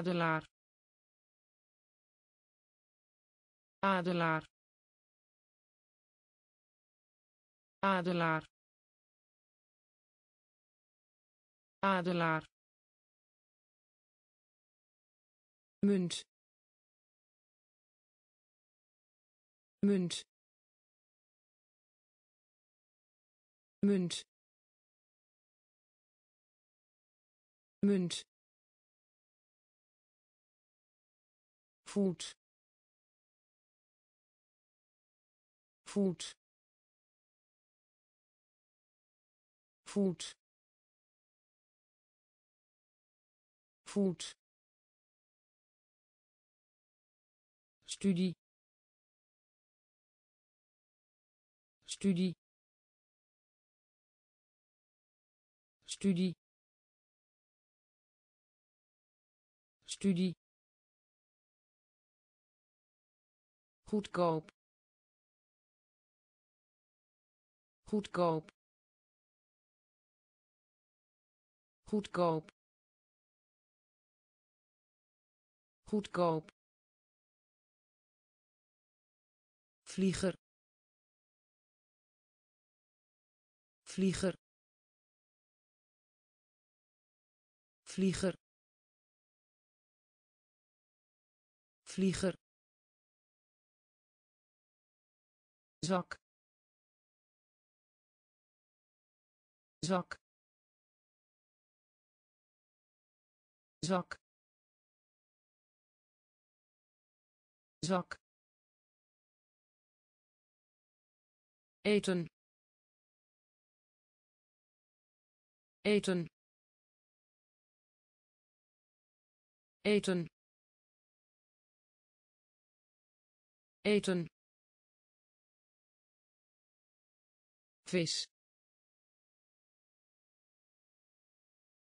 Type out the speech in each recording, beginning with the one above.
adelaar. Adelaar. Adelaar. Adelaar. Munt. Munt. Munt. Munt voet voet voet voet studie. Studie. Studie. Studie goedkoop. Goedkoop. Goedkoop. Goedkoop. Vlieger. Vlieger. Vlieger. Vlieger zak. Zak. Zak. Zak. Eten. Eten. Eten. Eten vis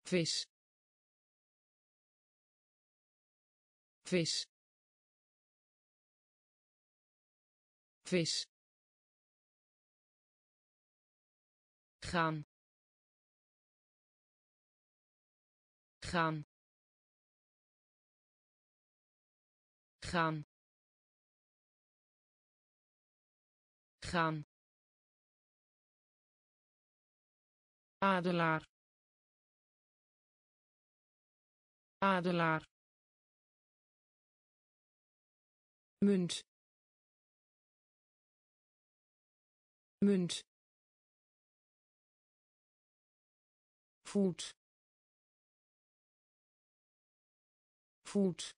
vis vis vis gaan. Gaan. Gaan. Gaan adelaar. Adelaar. Munt. Munt. Voet. Voet.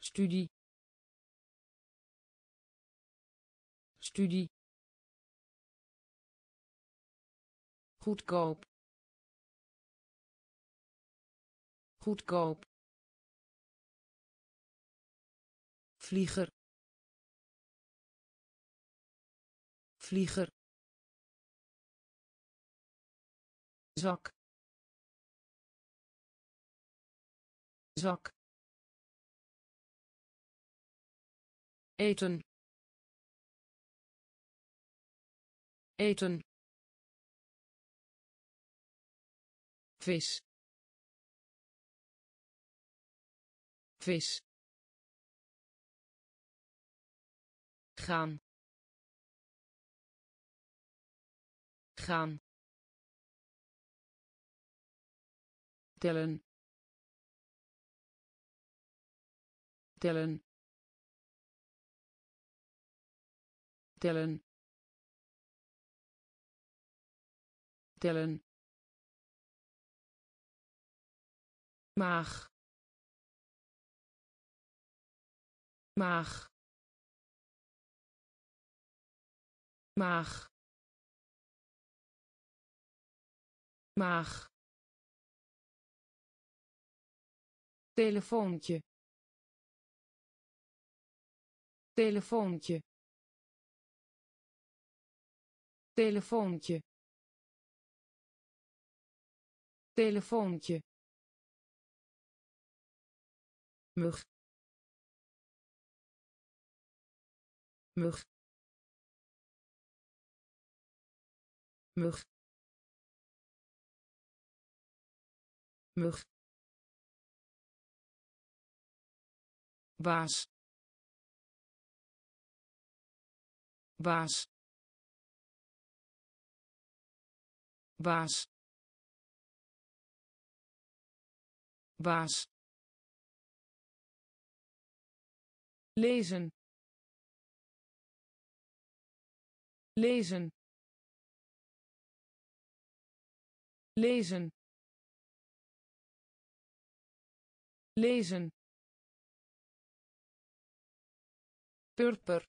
Studie. Studie goedkoop. Goedkoop. Vlieger. Vlieger. Zak. Zak. Eten. Eten vis vis gaan. Gaan. Tellen. Tellen. Tellen. Tellen maag maag maag maag telefoontje. Telefoontje. Telefoontje. Telefoontje mug mug mug mug. Baas. Baas. Baas. Baas lezen lezen lezen lezen. Purper.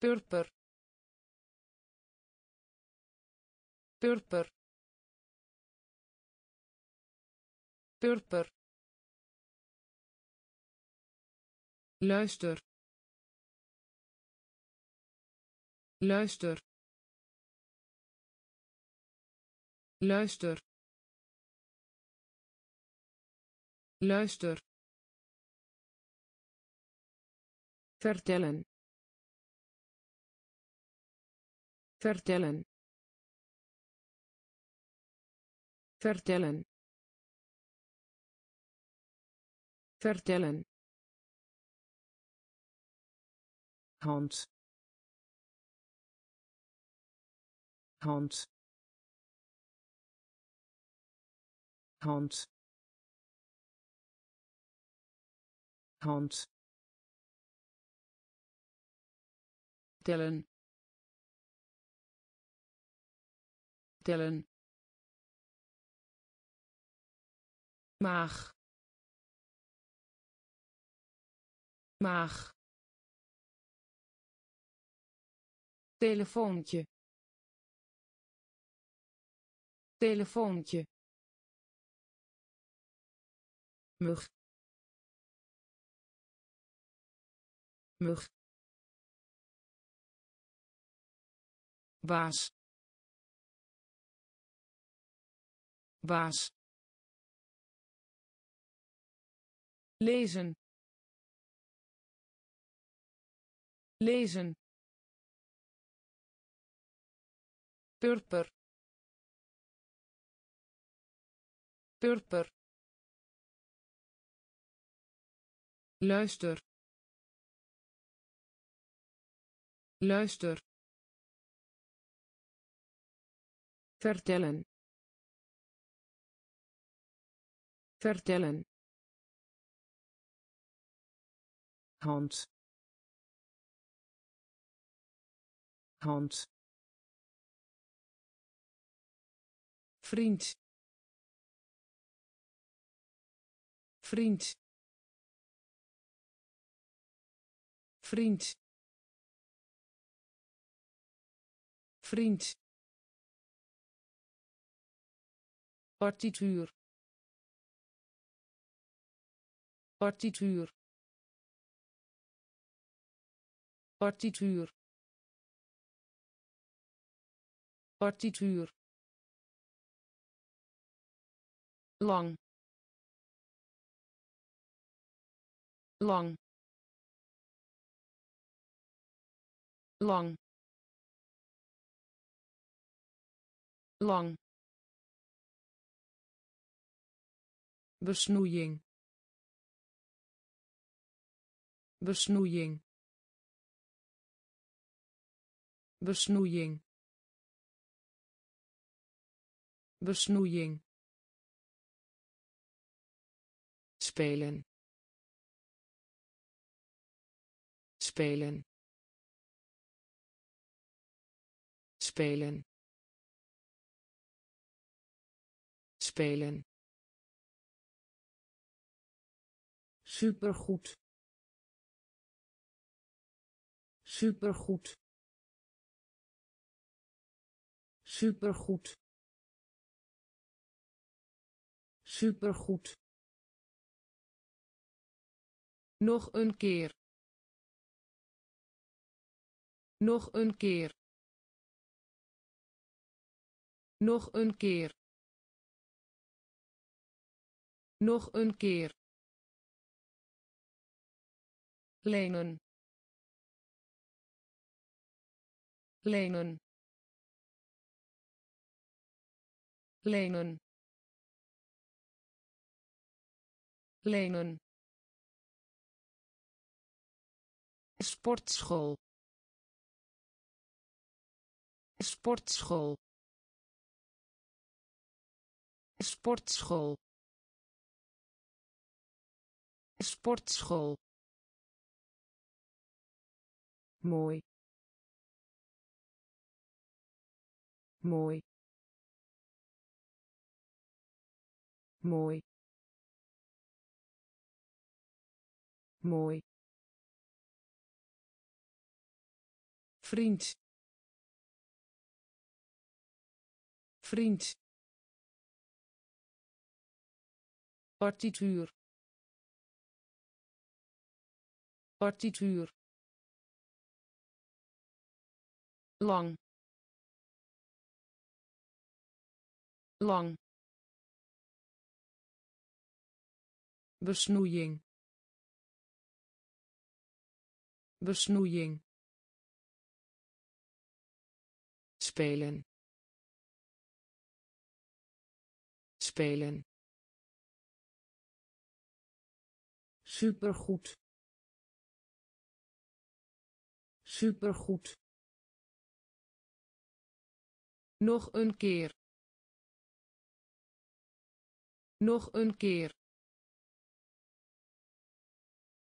Purper. Purper. Purper luister. Luister. Luister. Luister. Vertellen. Vertellen. Vertellen. Vertellen hand. Hand. Hand. Hand. Tellen. Tellen. Maag. Maag telefoontje. Telefoontje. Mug. Mug. Baas baas lezen. Lezen purper purper luister luister vertellen vertellen hand hand vriend. Vriend. Vriend. Vriend. Partituur. Partituur. Partituur. Partituur lang. Lang. Lang. Lang. Besnoeiing. Besnoeiing. Besnoeiing. Besnoeiing spelen. Spelen. Spelen. Spelen. Supergoed. Supergoed. Supergoed. Supergoed nog een keer. Nog een keer. Nog een keer. Nog een keer. Lenen. Lenen. Lenen. Lenen sportschool. Sportschool. Sportschool. Sportschool. Mooi. Mooi. Mooi. Mooi vriend. Vriend. Partituur. Partituur. Lang. Lang. Besnoeiing. Besnoeiing spelen. Spelen. Supergoed. Supergoed. Nog een keer. Nog een keer.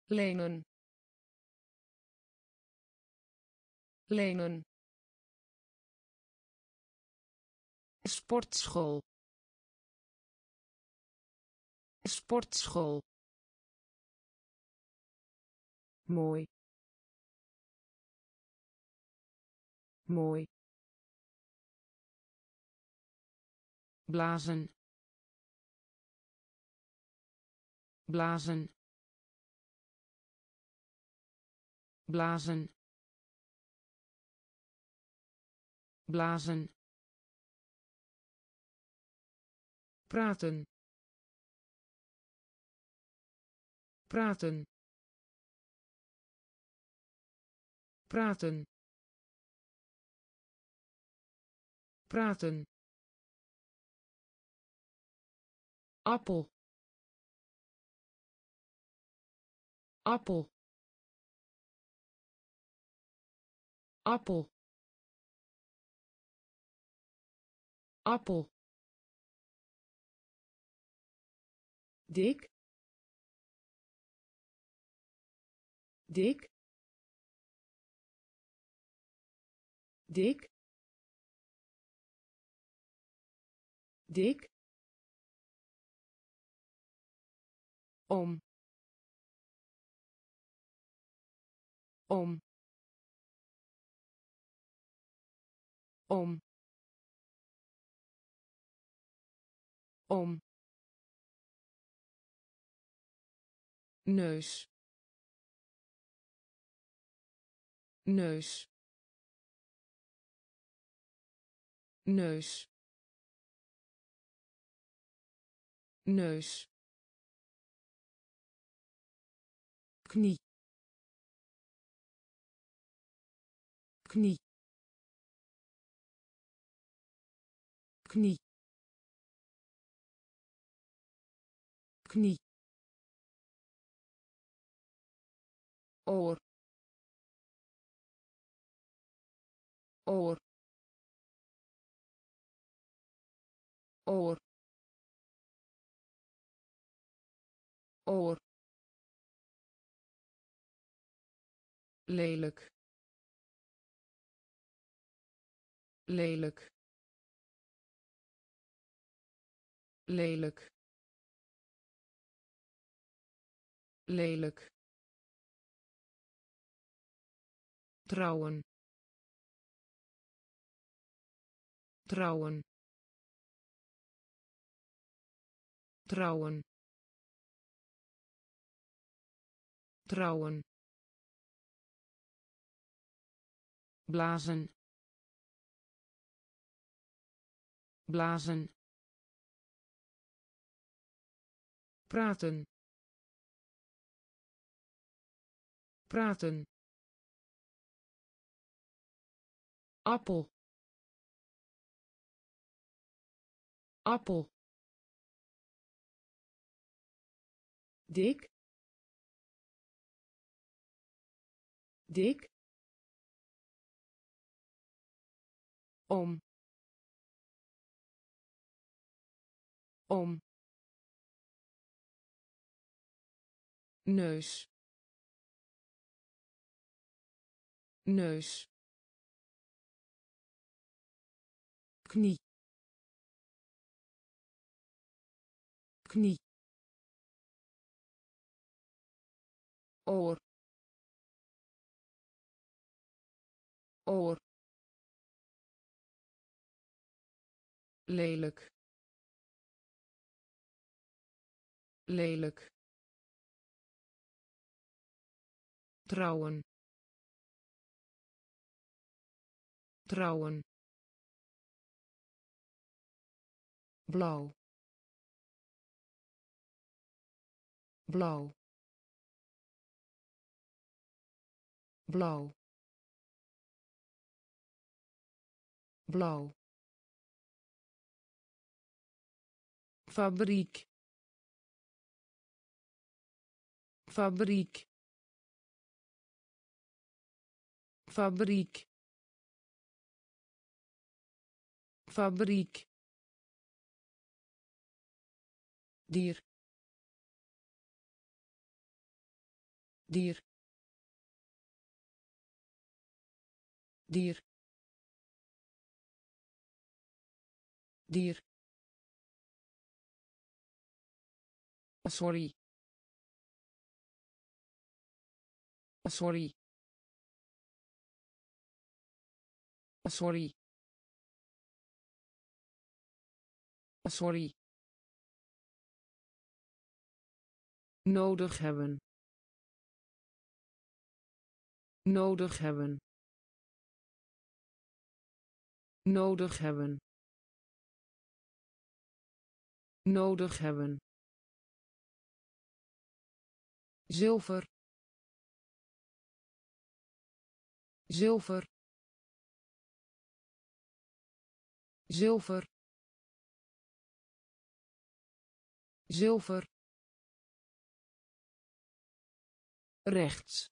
Lenen. Lenen sportschool. Sportschool. Mooi. Mooi. Blazen. Blazen. Blazen. Blazen praten. Praten. Praten. Praten. Appel. Appel. Appel. Appel dik. Dik. Dik. Dik. Om. Om. Om. Om neus. Neus. Neus. Neus. Knie. Knie. Knie. Knie oor oor oor oor. Lelijk lelijk lelijk. Lelijk trouwen. Trouwen. Trouwen. Trouwen. Blazen. Blazen. Praten. Praten appel. Appel. Dik. Dik. Om. Om. Neus. Neus knie. Knie. Oor. Oor. Lelijk. Lelijk. Trouwen. Trouwen blauw. Blauw. Blauw. Blauw. Fabriek. Fabriek. Fabriek. Fabriek dier dier dier dier. Sorry. Sorry. Sorry. Sorry nodig hebben. Nodig hebben. Nodig hebben. Nodig hebben. Zilver. Zilver. Zilver. Zilver rechts.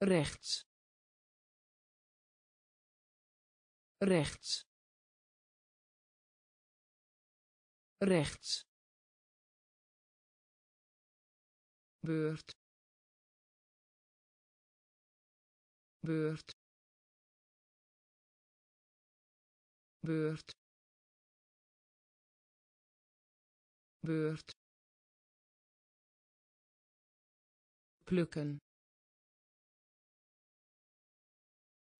Rechts. Rechts. Rechts. Beurt. Beurt. Beurt. Beurt plukken.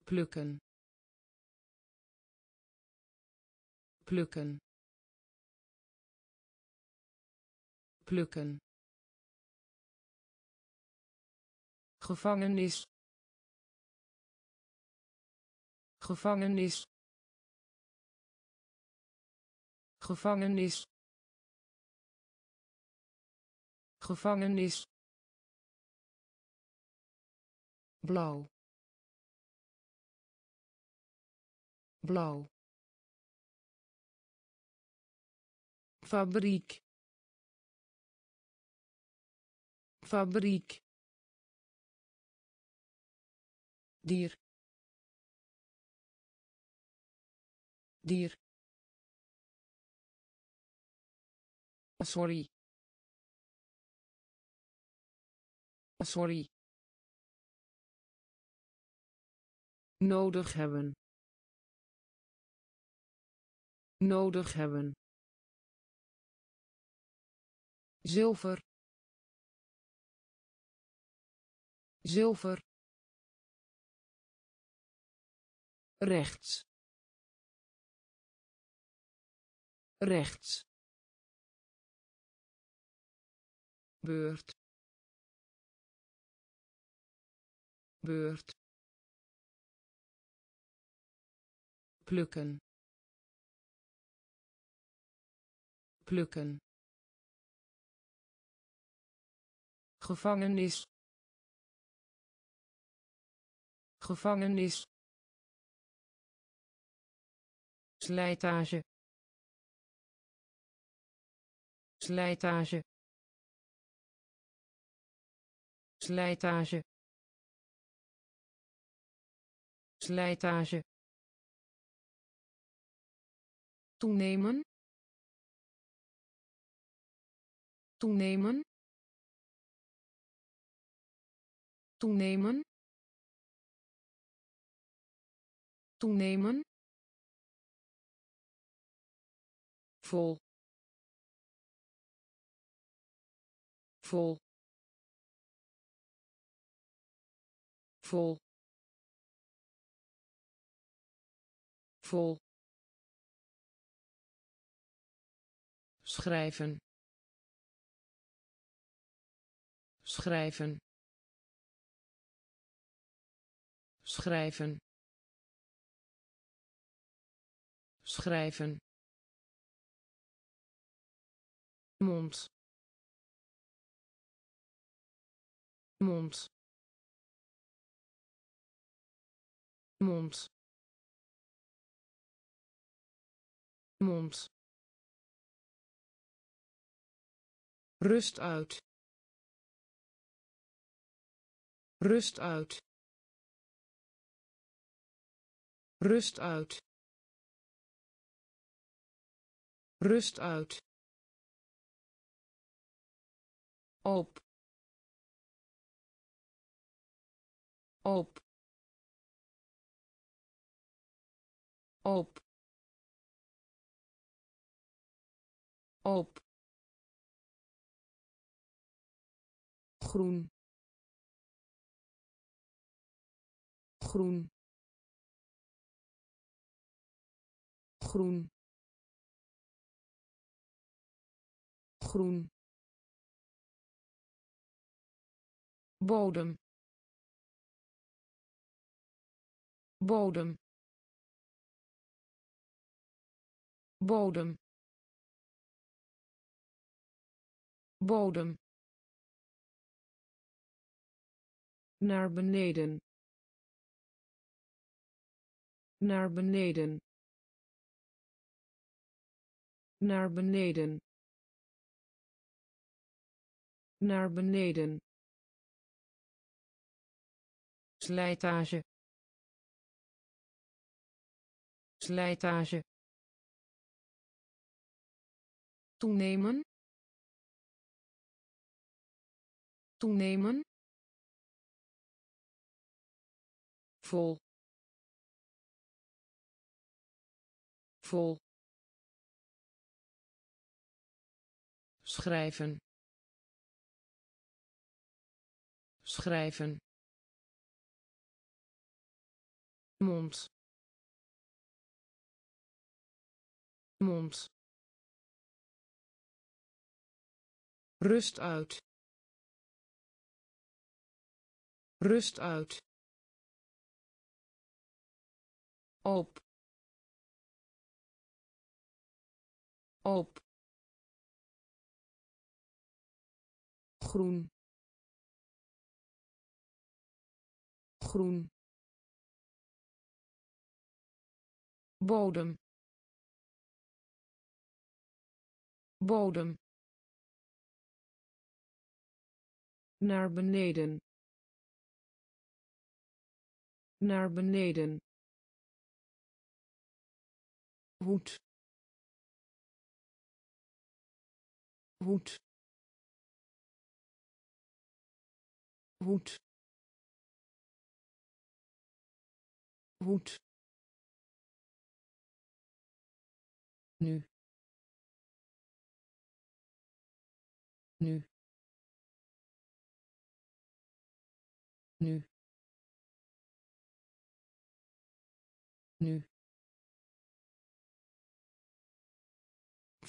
Plukken. Plukken. Plukken. Gevangenis. Gevangenis. Gevangenis. Gevangenis blauw. Blauw. Fabriek. Fabriek. Dier. Dier. Sorry. Sorry nodig hebben. Nodig hebben. Zilver. Zilver. Rechts. Rechts. Beurt. Beurt plukken. Plukken. Gevangenis. Gevangenis. Slijtage. Slijtage. Slijtage. Slijtage toenemen. Toenemen. Toenemen. Toenemen. Vol. Vol. Vol. Vol schrijven. Schrijven. Schrijven. Schrijven. Mond. Mond. Mond. Mond rust uit. Rust uit. Rust uit. Rust uit. Op. Op. Op. Op groen. Groen. Groen. Groen. Bodem. Bodem. Bodem. Bodem naar beneden. Naar beneden. Naar beneden. Naar beneden. Slijtage. Slijtage. Toenemen. Toenemen vol. Vol. Schrijven. Schrijven. Mond. Mond. Rust uit. Rust uit op. Op. Groen. Groen. Bodem. Bodem. Naar beneden. Naar beneden hoed hoed hoed hoed nu. Nu. Nu. Nu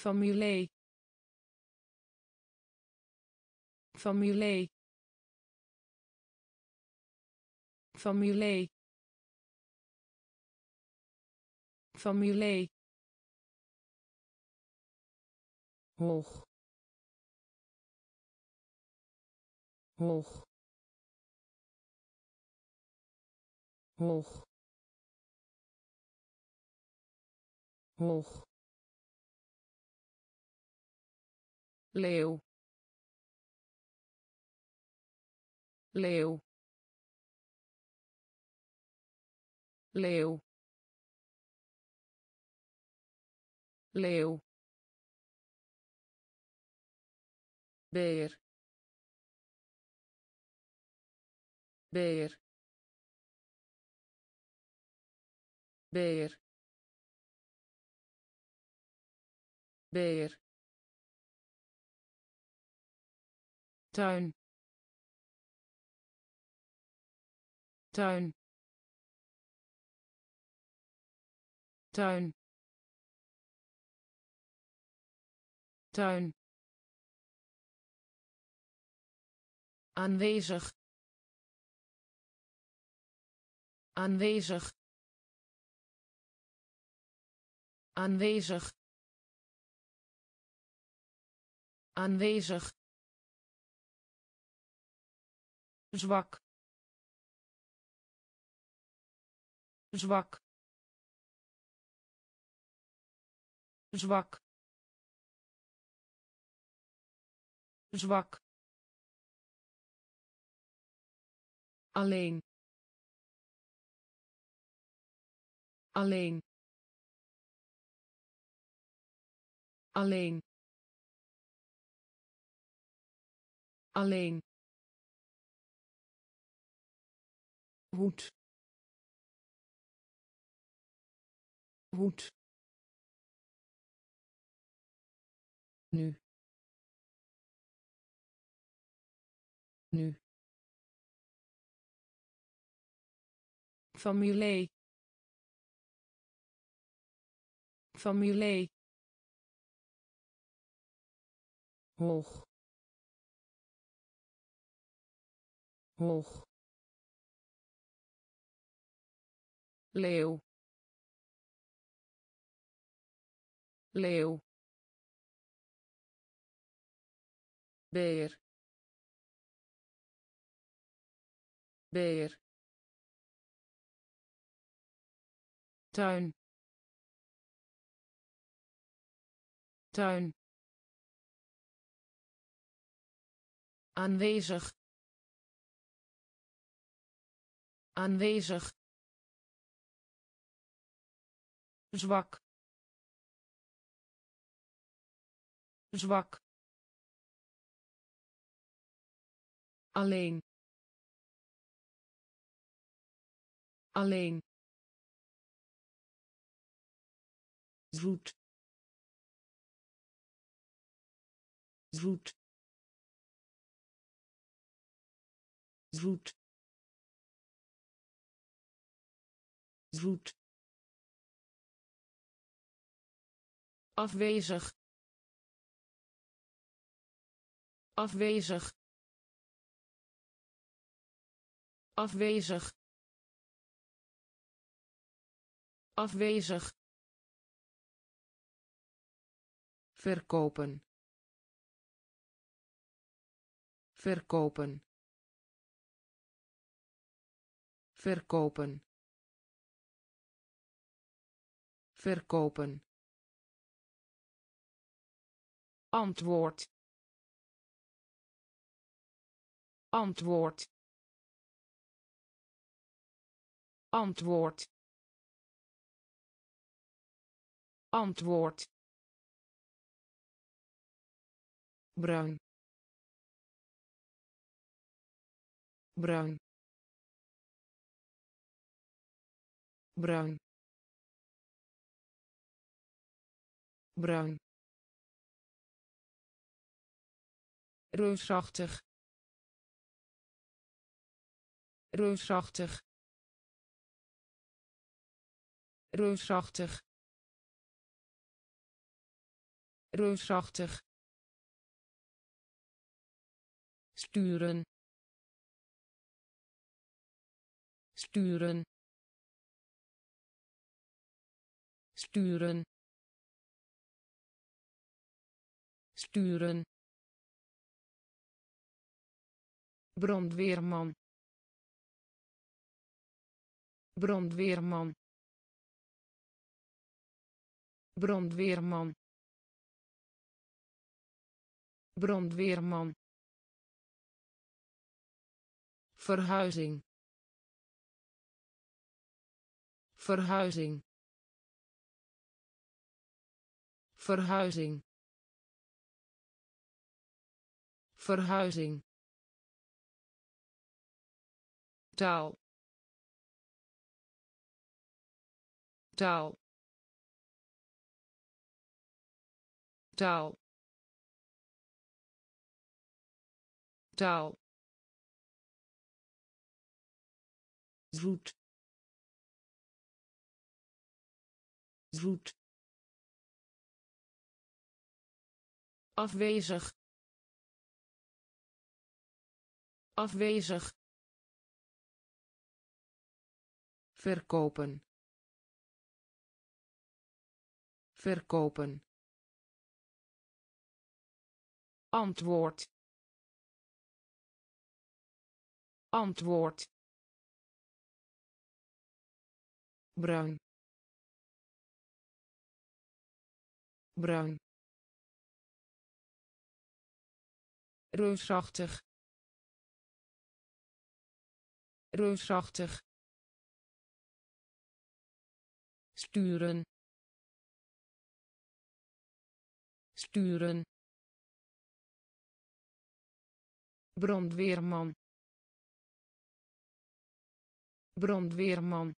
familie familie familie familie hoog. Hoog. Hoog. Hoog leeuw. Leeuw. Leeuw. Leeuw. Beer. Beer. Beer. Beer tuin. Tuin. Tuin. Tuin. Aanwezig. Aanwezig. Aanwezig. Aanwezig zwak zwak zwak zwak. Alleen alleen. Alleen alleen hoed. Hoed. Nu. Nu. Familie. Familie. Hoog. Hoog leeuw. Leeuw. Beer. Beer. Tuin. Tuin. Aanwezig. Aanwezig zwak zwak alleen alleen zoet zoet zoet zoet afwezig. Afwezig. Afwezig. Afwezig. Verkopen. Verkopen. Verkopen. Verkopen antwoord. Antwoord. Antwoord. Antwoord. Bruin. Bruin. Bruin. Bruin reusachtig. Reusachtig. Reusachtig. Reusachtig. Sturen. Sturen. Sturen. Sturen brandweerman. Brandweerman. Brandweerman. Brandweerman. Verhuizing. Verhuizing. Verhuizing. Verhuizing taal. Taal. Taal. Taal. Zoet zoet afwezig. Afwezig verkopen. Verkopen. Antwoord. Antwoord. Bruin. Bruin. Reusachtig. Reusachtig sturen. Sturen. Brandweerman. Brandweerman.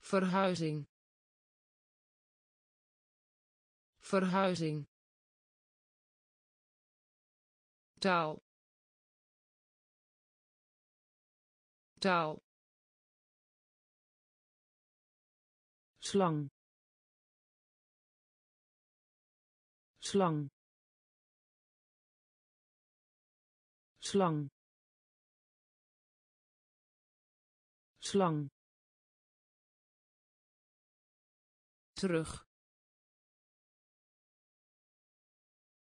Verhuizing. Verhuizing. Taal. Taal slang. Slang. Slang. Slang. Terug.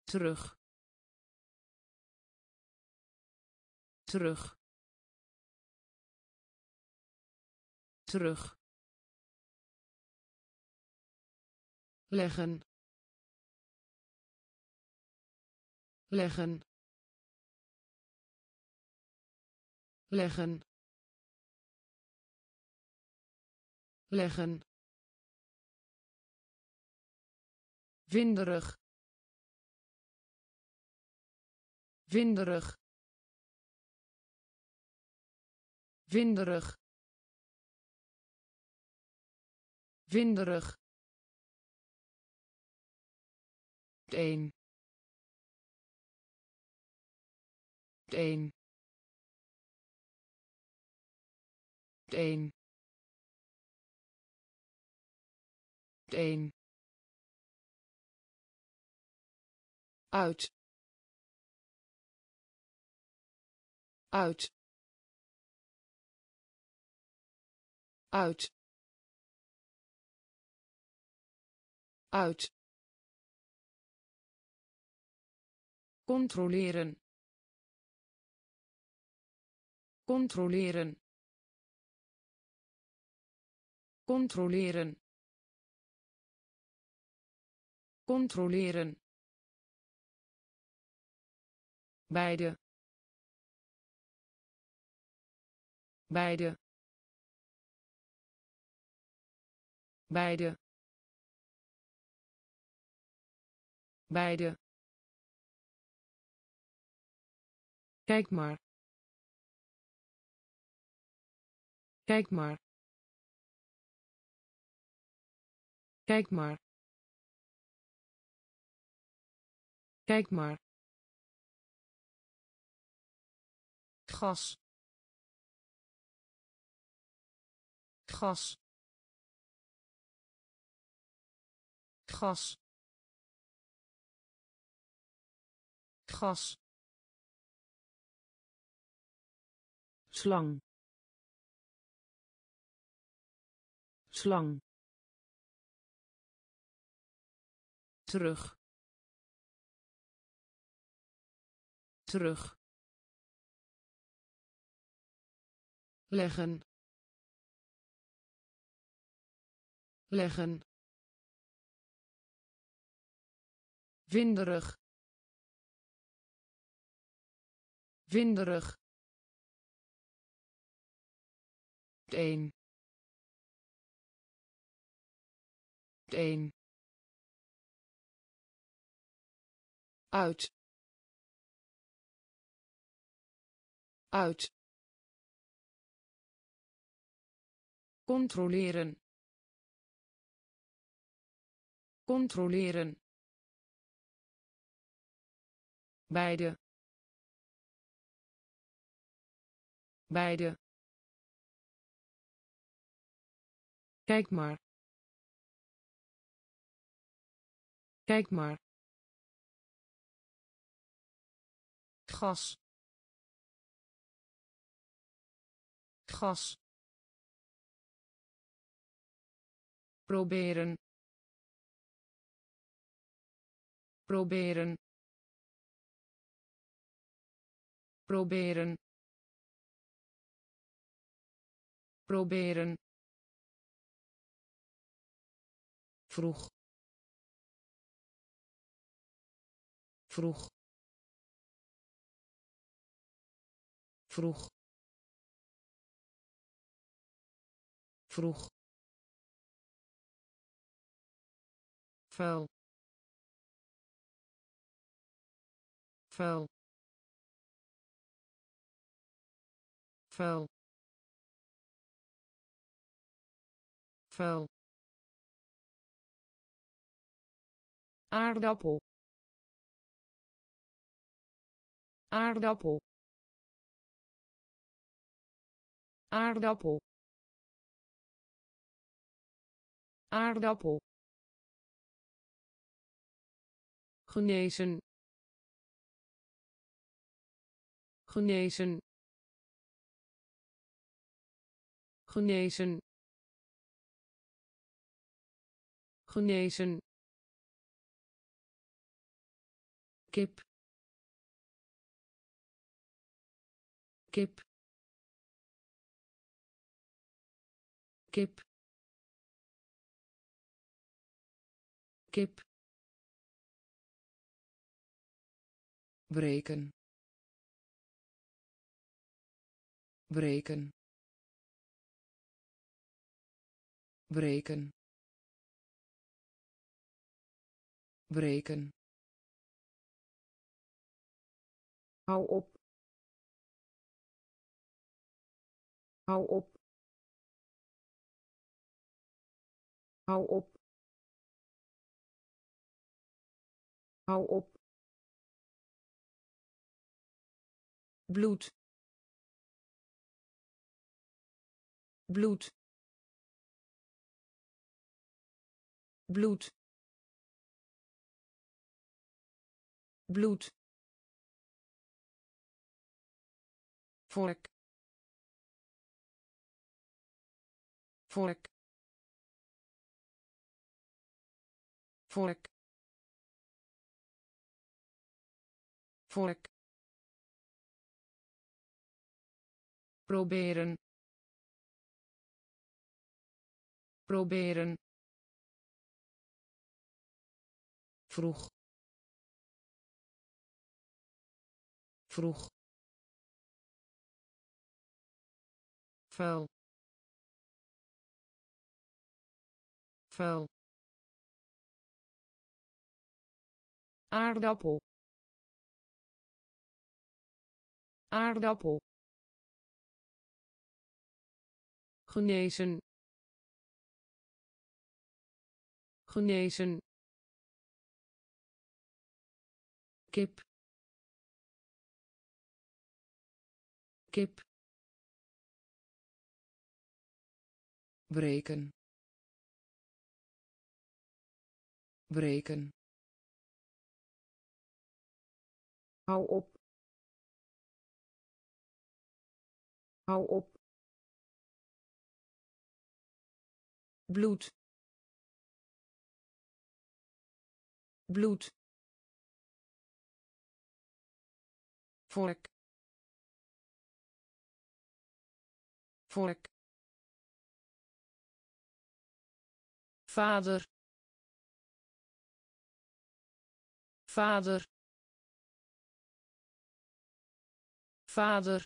Terug. Terug. Terug leggen leggen. Leggen. Leggen. Winderig. Winderig. Winderig. Winderig een een een een uit. Uit. Uit. Uit controleren. Controleren. Controleren. Controleren. Beide. Beide. Beide. Beide Kijk maar. Kijk maar. Kijk maar. Kijk maar. gas gas gas gas slang. Slang. Terug. Terug. Leggen. Leggen. Winderig. Winderig een een uit. Uit. Controleren. Controleren. Beide. Beide kijk maar. Kijk maar. Gas. Gas. Proberen. Proberen. Proberen. Proberen vroeg. Vroeg. Vroeg. Vroeg. Vuil. Vuil. Vuil. Vuil aardappel. Aardappel. Aardappel. Aardappel. Genezen. Genezen. Genezen. Genezen kip. Kip. Kip. Kip. Breken. Breken. Breken. Breken hou op. Hou op. Hou op. Hou op. Bloed. Bloed. Bloed. Bloed vork vork vork vork proberen. Proberen. Vroeg. Vroeg vuil. Vuil. Aardappel. Aardappel. Genezen. Genezen. Kip. Kip breken. Breken. Hou op. Hou op. Bloed. Bloed. Vork. Vork vader. Vader. Vader.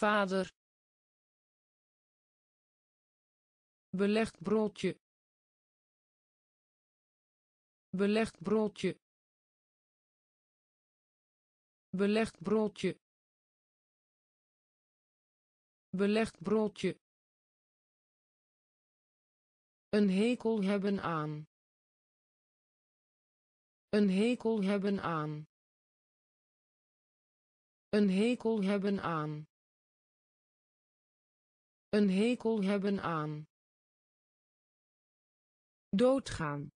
Vader. Belegd broodje. Belegd broodje. Belegd broodje. Belegd broodje een hekel hebben aan. Een hekel hebben aan. Een hekel hebben aan. Een hekel hebben aan. Doodgaan.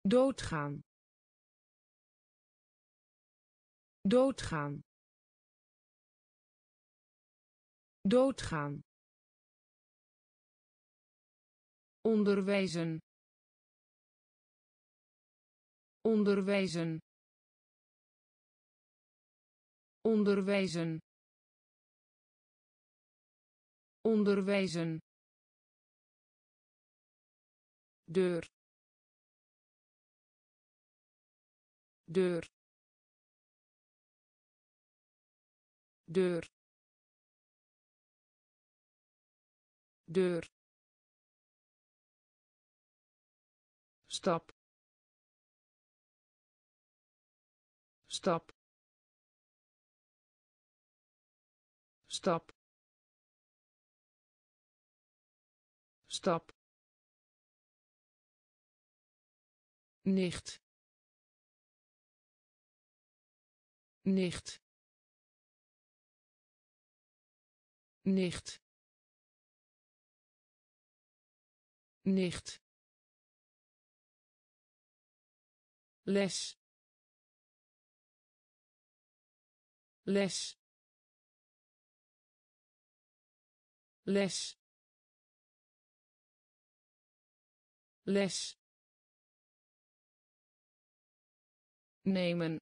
Doodgaan. Doodgaan. Doodgaan onderwijzen. Onderwijzen. Onderwijzen. Onderwijzen. Deur. Deur. Deur. Deur stap stap stap stap nicht. Nicht. Nicht. Nicht les. Les. Les. Les. Nemen.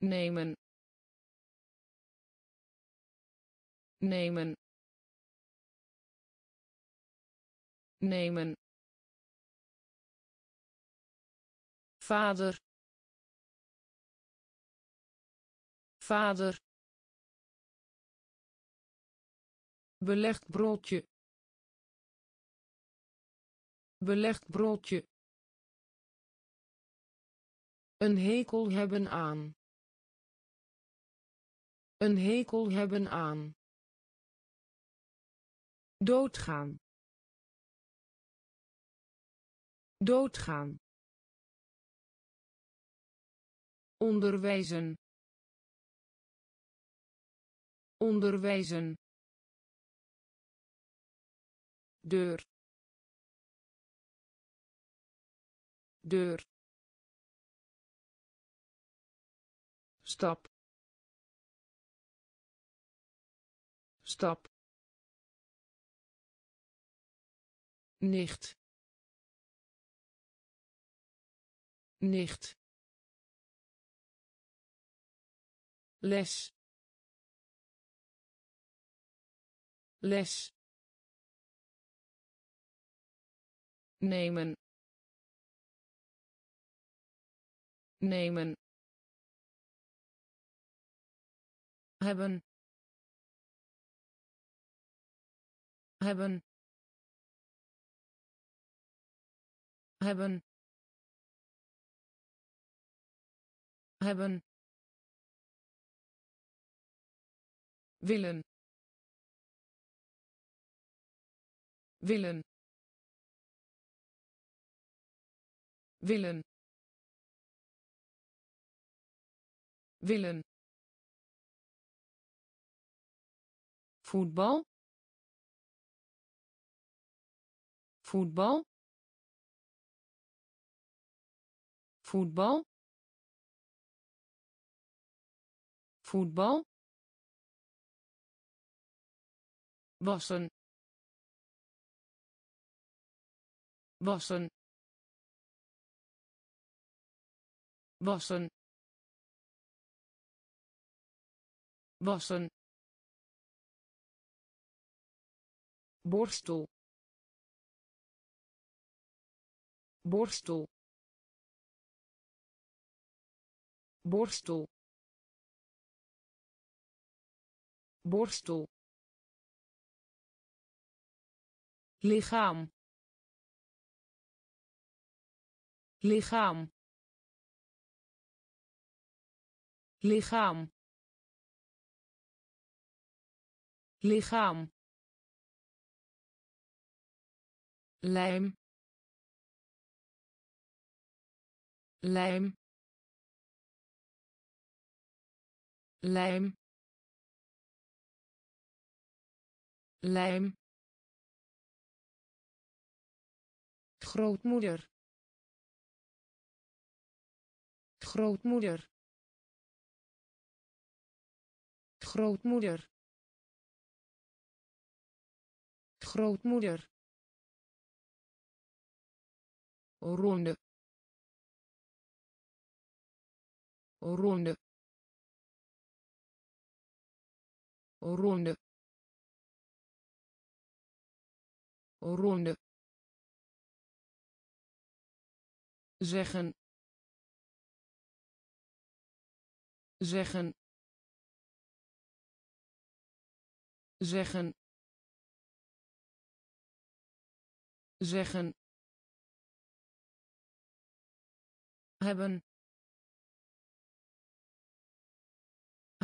Nemen. Nemen. Nemen vader. Vader. Belegd broodje. Belegd broodje. Een hekel hebben aan. Een hekel hebben aan. Doodgaan. Doodgaan onderwijzen. Onderwijzen. Deur. Deur. Stap. Stap. Nicht. Nicht les. Les. Nemen. Nemen. Hebben. Hebben. Hebben. Hebben willen. Willen. Willen. Willen. Voetbal. Voetbal. Voetbal. Voetbal wassen. Wassen. Wassen. Wassen. Borstel. Borstel. Borstel. Borstel lichaam. Lichaam. Lichaam. Lichaam. Lijm. Lijm. Lijm. Lijm grootmoeder. Grootmoeder. Grootmoeder. Grootmoeder. Ronde. Ronde. Ronde. Ronde zeggen zeggen zeggen zeggen hebben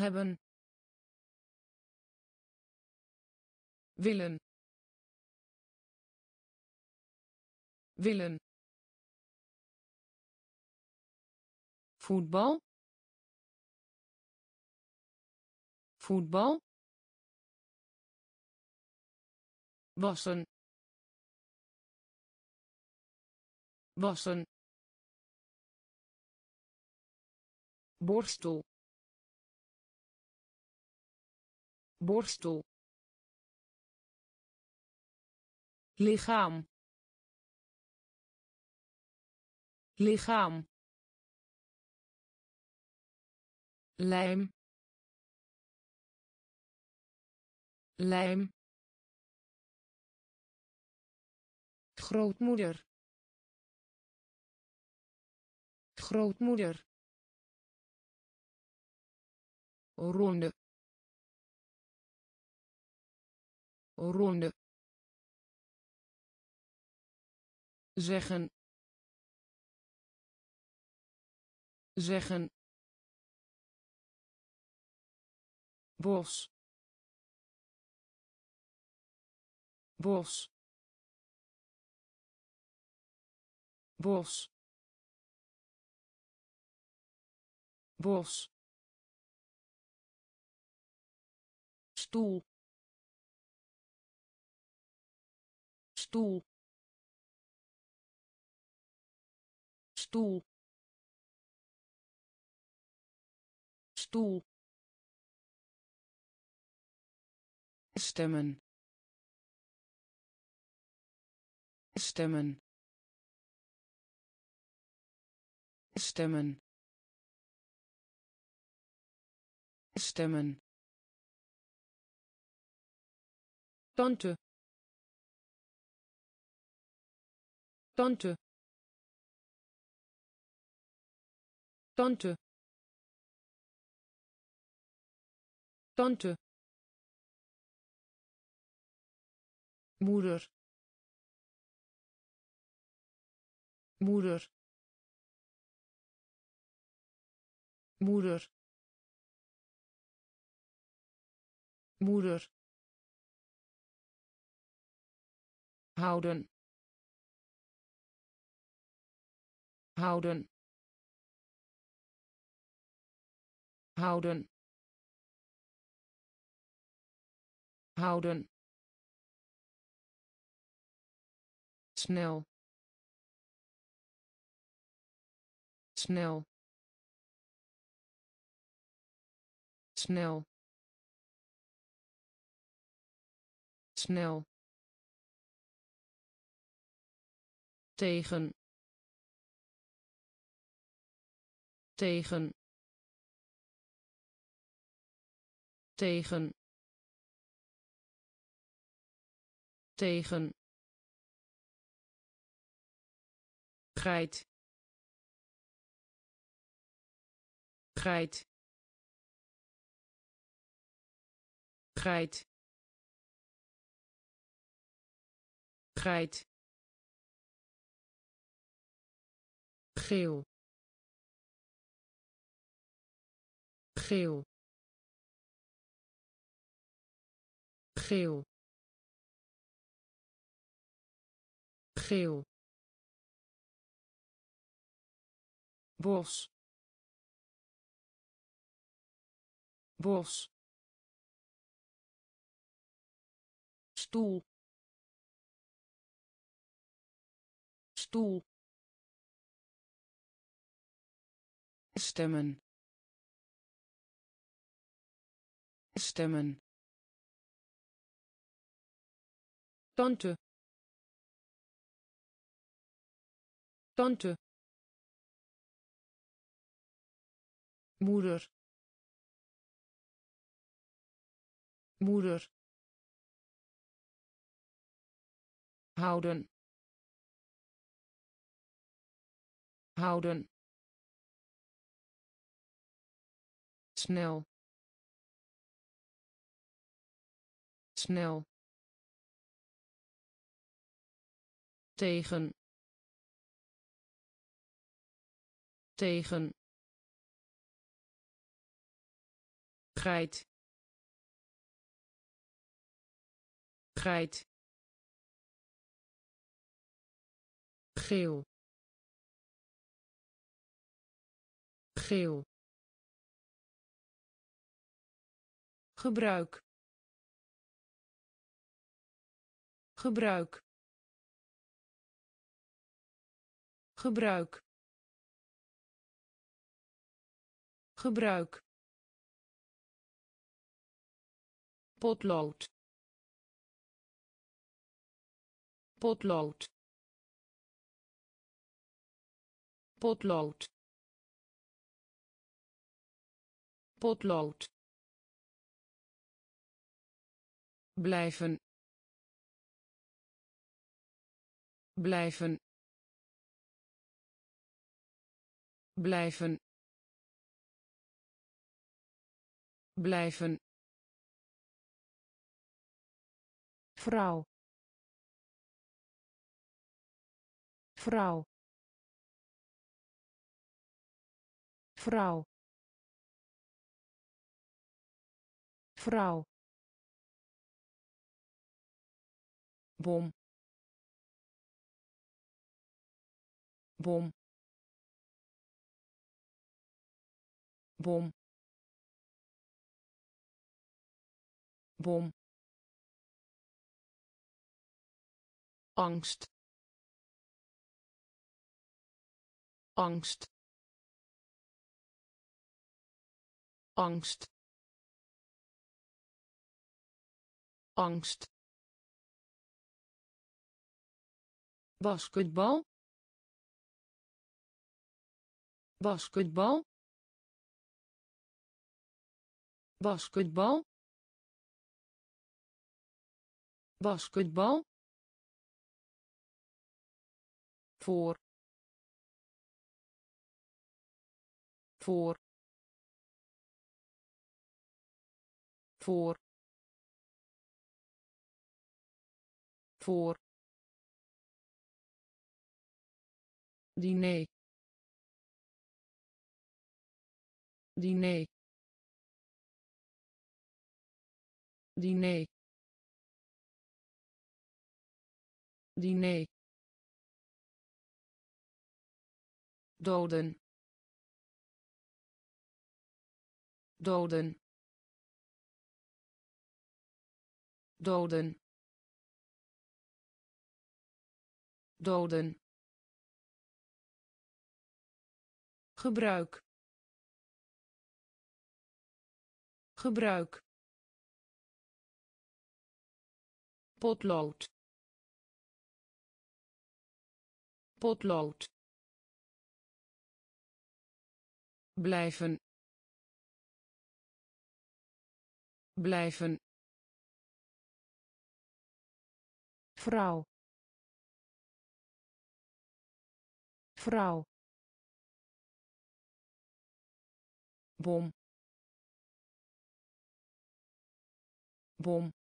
hebben willen willen voetbal. Voetbal. Wassen. Wassen. Borstel. Borstel. Lichaam. Lichaam lijm. Lijm. Grootmoeder. Grootmoeder. Ronde. Ronde. Zeggen. Zeggen bos. Bos. Bos. Bos. Stoel. Stoel. Stoel. Stoel stemmen. Stemmen. Stemmen. Stemmen. Tante. Tante. Tante. Tante moeder. Moeder. Moeder. Moeder. Houden. Houden. Houden. Houden snel. Snel. Snel. Snel. Tegen. Tegen. Tegen. Tegen geit. Geit. Geit. Geit. Geel. Geel. Geel. Geel bos. Bos. Stoel. Stoel. Stemmen. Stemmen. Tante. Tante moeder. Moeder. Houden. Houden. Snel. Snel. Tegen. Tegen geit. Geit. Geel. Geel. Gebruik. Gebruik. Gebruik. Gebruik potlood. Potlood. Potlood. Potlood. Blijven. Blijven. Blijven. Blijven vrouw. Vrouw. Vrouw. Vrouw. Bom. Bom. Bom. Bom angst angst angst angst. Basketbal basketbal basketbal. Basketbal voor voor voor voor. Diner. Diner. Diner. Diner doden. Doden. Doden. Doden. Gebruik. Gebruik. Potlood. Potlood blijven blijven vrouw vrouw bom bom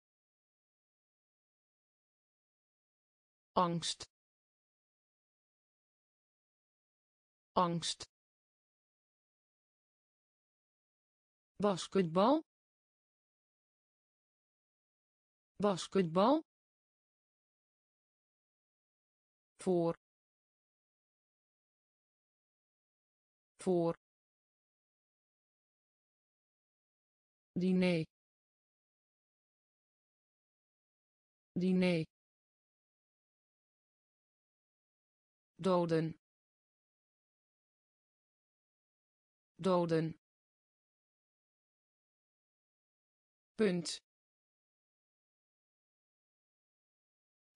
angst angst basketbal. Basketbal. Voor. Voor. Diner. Diner. Doden. Doden punt.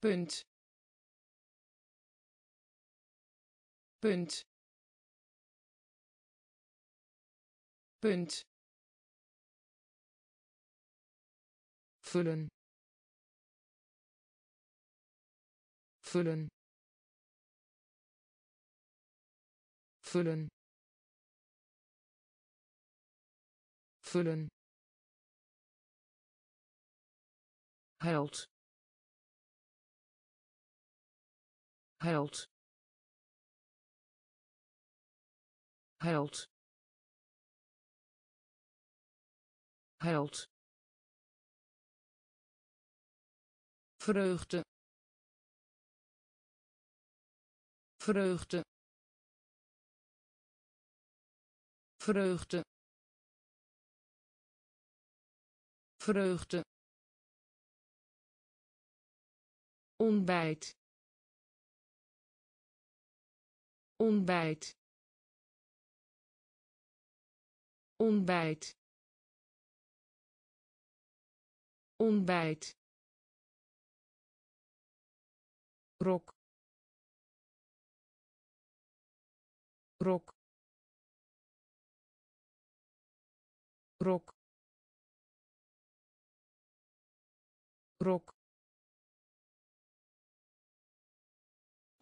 Punt. Punt. Punt. Vullen. Vullen. Vullen. Vullen held. Held. Held. Held. Vreugde. Vreugde. Vreugde. Vreugde ontbijt. Ontbijt. Ontbijt. Ontbijt. Rok. Rok. Rok. Rok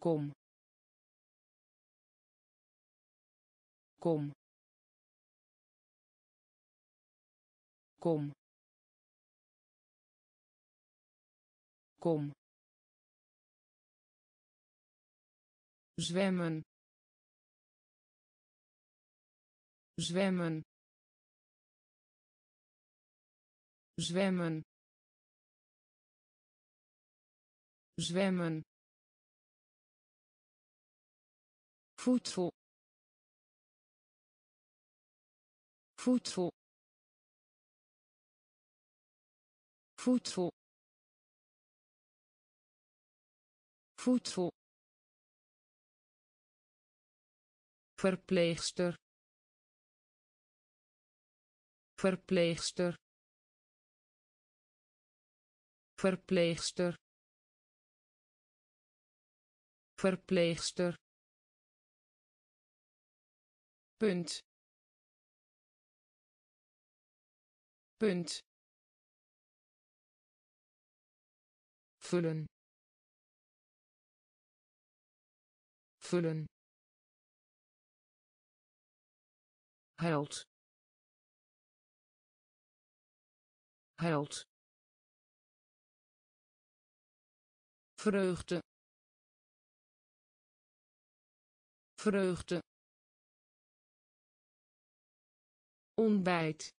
kom. Kom. Kom. Kom. Zwemmen. Zwemmen. Zwemmen. Zwemmen voedsel voedsel voedsel voedsel verpleegster. Verpleegster. Verpleegster. Verpleegster punt. Punt. Vullen. Vullen. Held. Held. Vreugde. Vreugde ontbijt.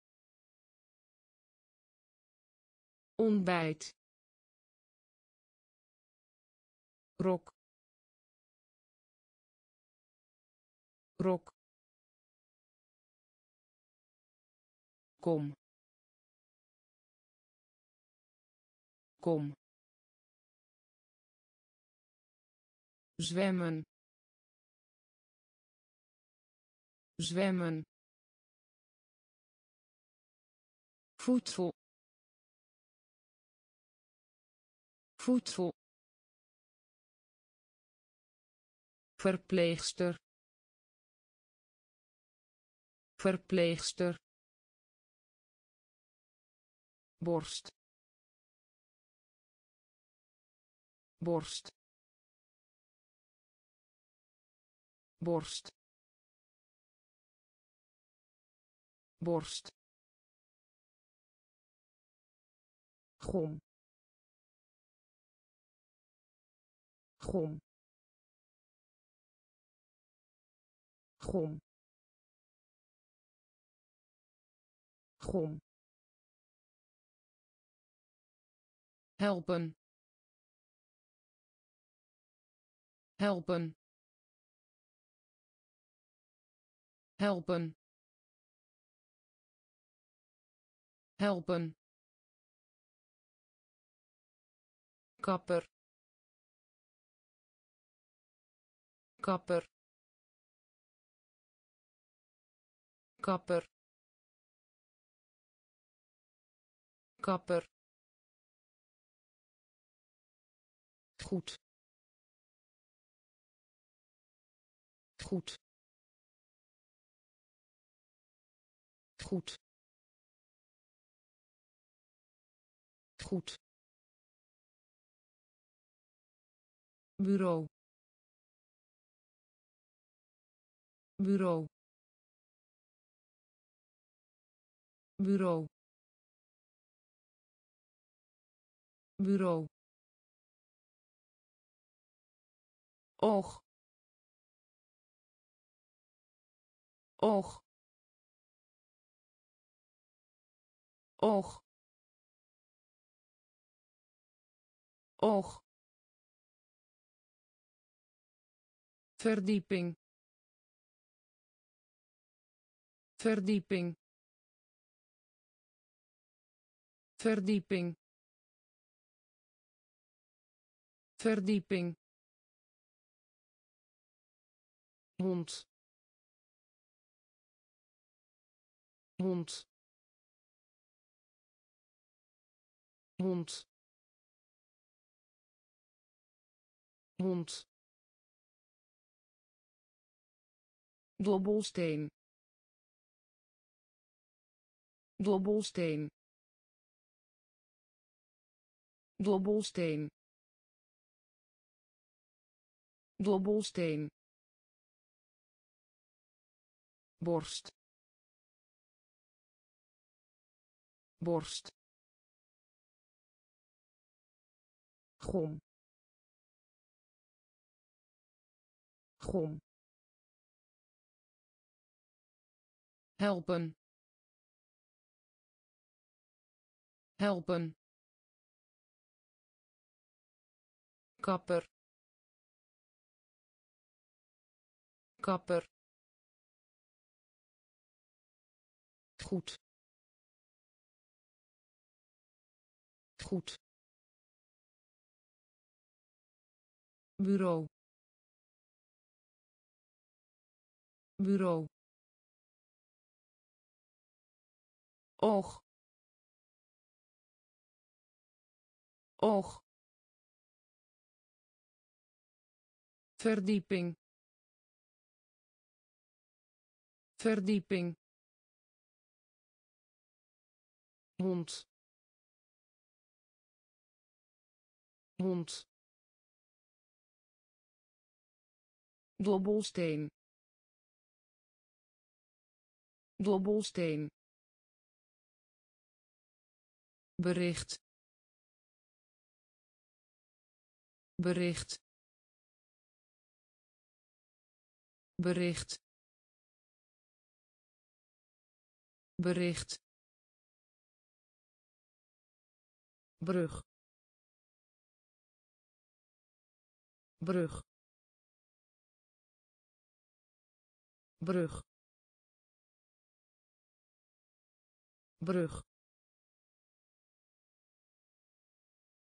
Ontbijt. Rok. Rok. Kom. Kom. Zwemmen. Zwemmen voedsel. Voedsel. Verpleegster. Verpleegster. Borst. Borst. Borst. Borst gom gom gom gom helpen. Helpen. Helpen. Helpen kapper. Kapper. Kapper. Kapper. Goed. Goed. Goed. Goed bureau. Bureau. Bureau. Bureau. Oog. Oog. Oog. Oog verdieping. Verdieping. Verdieping. Verdieping. Hond. Hond. Hond. Hond dobbelsteen dobbelsteen dobbelsteen dobbelsteen borst. Borst. Gom. Gom helpen. Helpen. Kapper. Kapper. Goed. Goed. Bureau. Bureau oog oog verdieping. Verdieping. Hond. Hond. Dobbelsteen. Dobbelsteen bericht. Bericht. Bericht. Bericht. Brug. Brug. Brug. Brug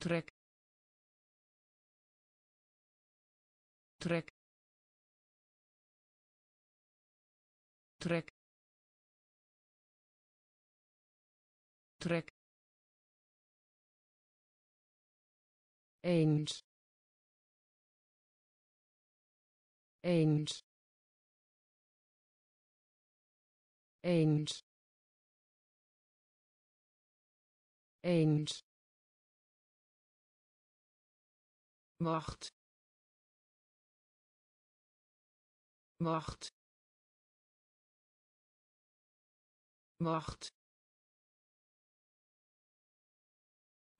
trek. Trek. Trek. Trek. Eens. Eens. Eens. Eens wacht. Wacht. Wacht.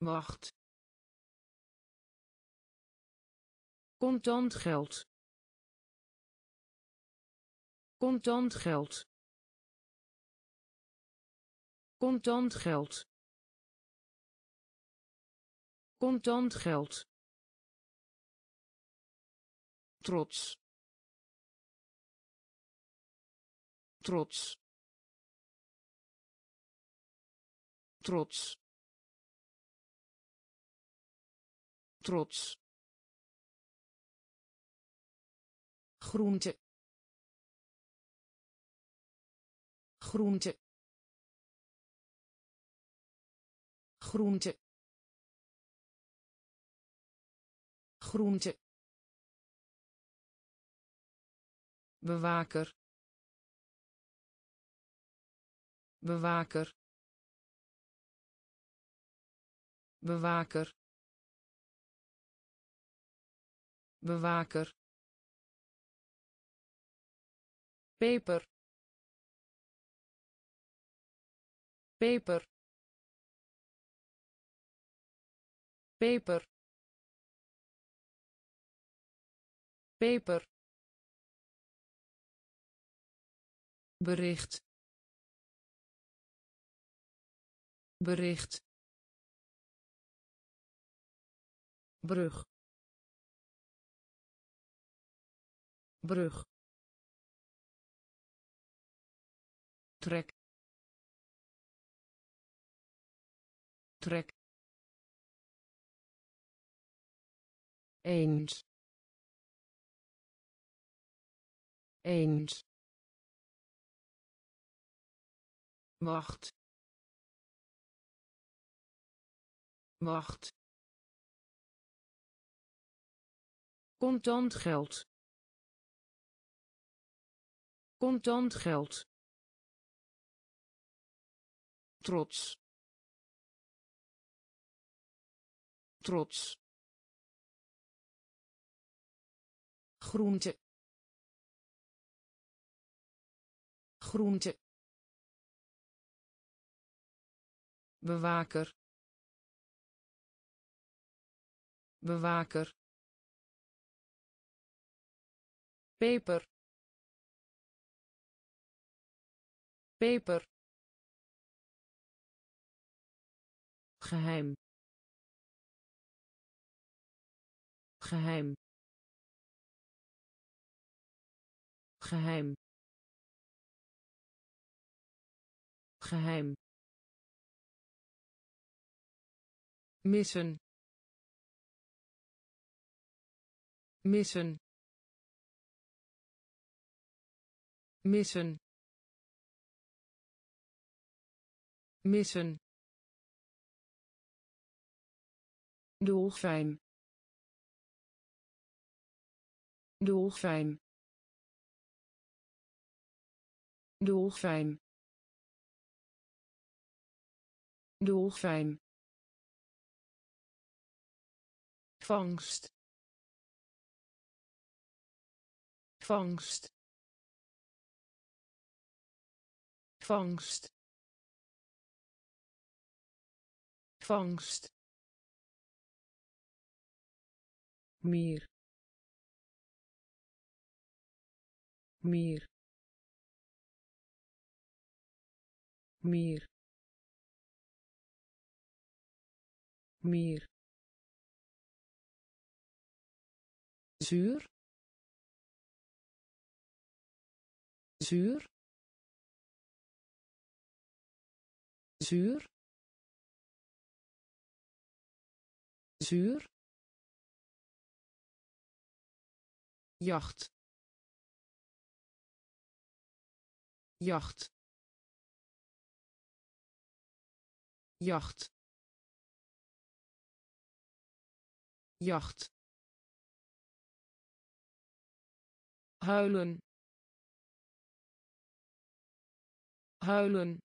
Wacht. Contant geld. Contant geld. Contant geld. Contant geld trots. Trots. Trots. Trots. Groente. Groente. Groente. Groente bewaker bewaker bewaker bewaker peper peper peper peper bericht. Bericht. Brug. Brug. Trek. Trek. Eens. Eens wacht. Wacht. Contant geld. Contant geld. Trots. Trots. Groente. Groente bewaker bewaker peper peper geheim geheim geheim geheim missen. Missen. Missen. Missen. Dolfijn dolfijn dolfijn dolfijn vangst. Vangst. Vangst. Vangst. Meer meer meer meer zuur. Zuur. Zuur. Zuur. Jacht. Jacht. Jacht. Jacht huilen. Huilen.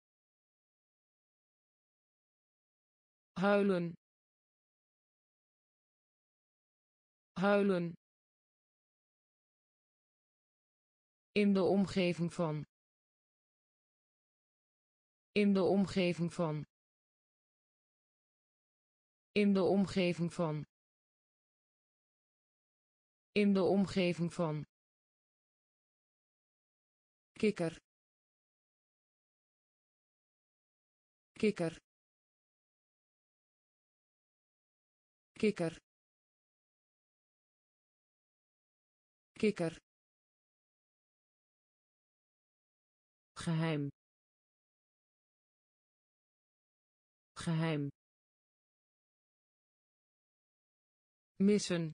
Huilen. Huilen. In de omgeving van. In de omgeving van. In de omgeving van. In de omgeving van kikker. Kikker. Kikker. Kikker. Geheim. Geheim. Missen.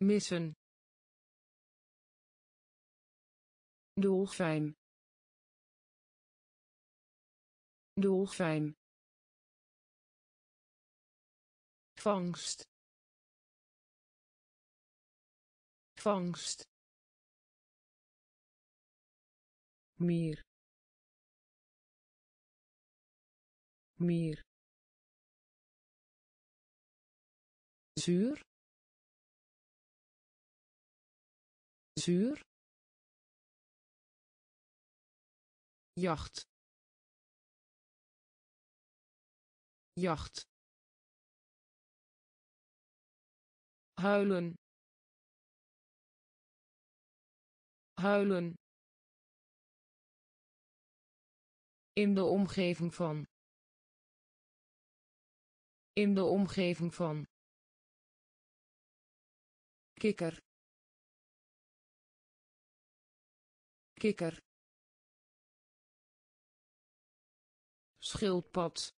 Missen dolfijn dolfijn vangst. Vangst. Meer meer zuur. Zuur jacht. Jacht. Huilen. Huilen. In de omgeving van. In de omgeving van. Kikker. Kikker schildpad.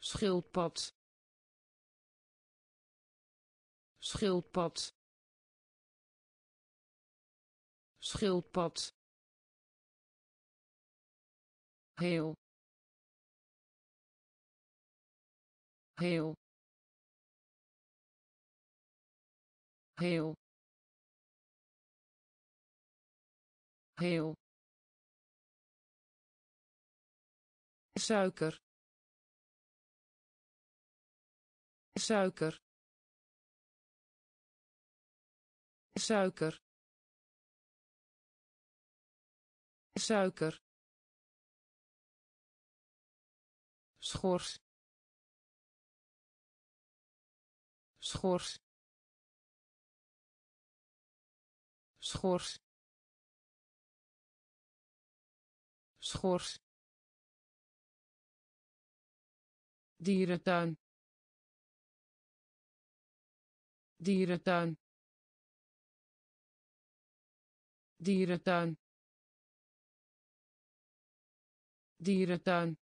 Schildpad. Schildpad. Schildpad. Heel. Heel. Heel. Heel suiker. Suiker. Suiker. Suiker. Schors. Schors. Schors. Schors dierentuin. Dierentuin. Dierentuin. Dierentuin.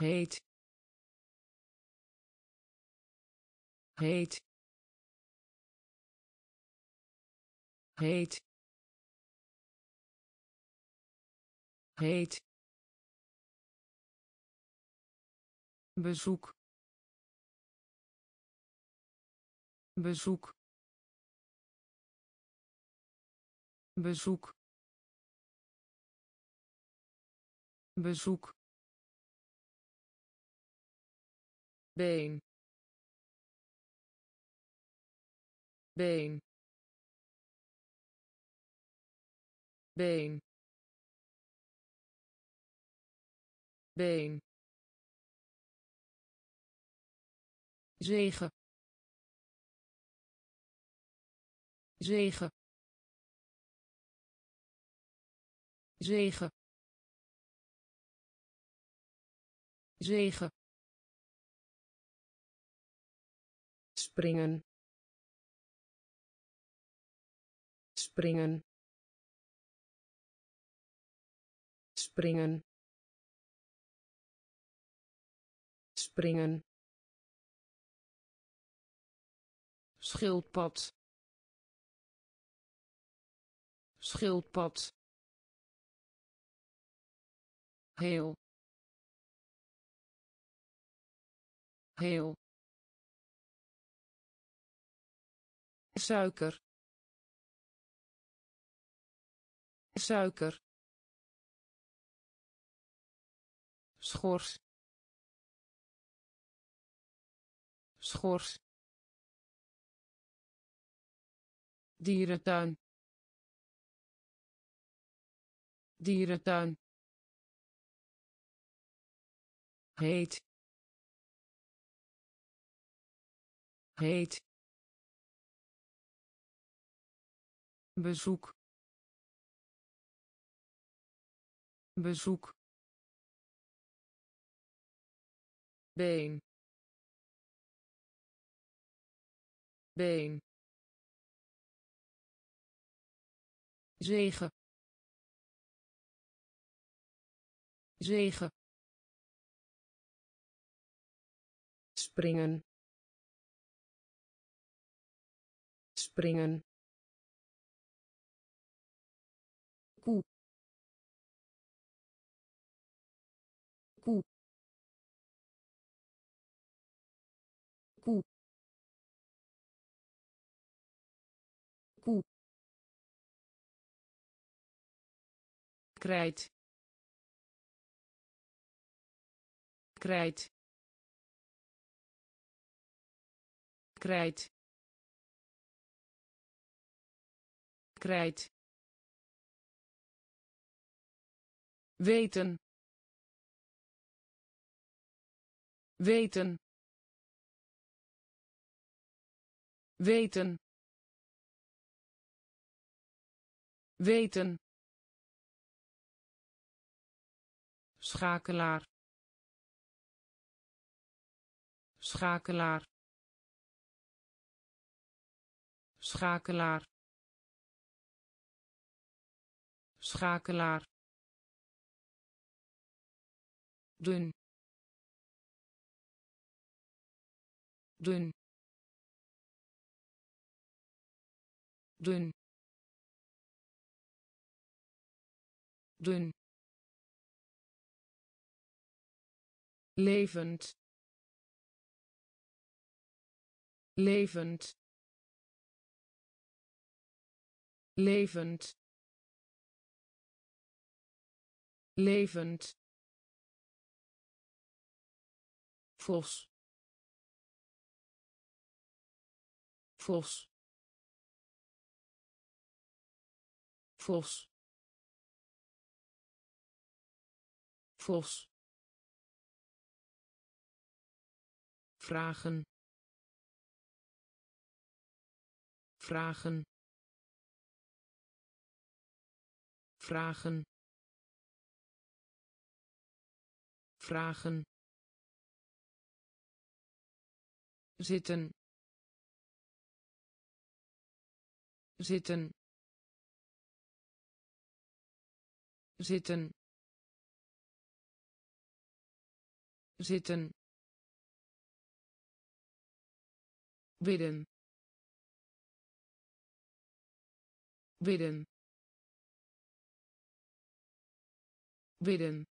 Heet. Heet. Heet. Heet bezoek. Bezoek. Bezoek. Bezoek. Been. Been. Been. Been zegen. Zegen. Zegen. Zegen. Springen. Springen. Springen. Springen schildpad. Schildpad. Heel. Heel. Suiker. Suiker. Schors. Schors dierentuin. Dierentuin. Heet. Heet. Bezoek. Bezoek. Been. Been zegen. Zegen. Springen. Springen krijt. Krijt. Krijt. Krijt. Weten. Weten. Weten. Weten schakelaar. Schakelaar. Schakelaar. Schakelaar. Dun. Dun. Dun. Dun levend levend levend levend. Vos. Vos. Vos. Vos vragen vragen vragen vragen. Zitten. Zitten. Zitten. Zitten bidden. Bidden. Bidden.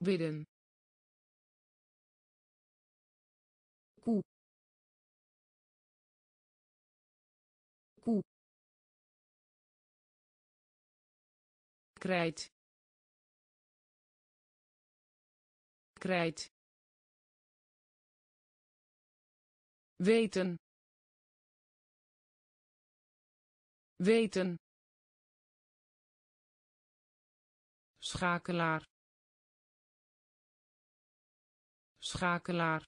Bidden. Koe. Koe. Krijt. Krijt weten. Weten. Schakelaar. Schakelaar.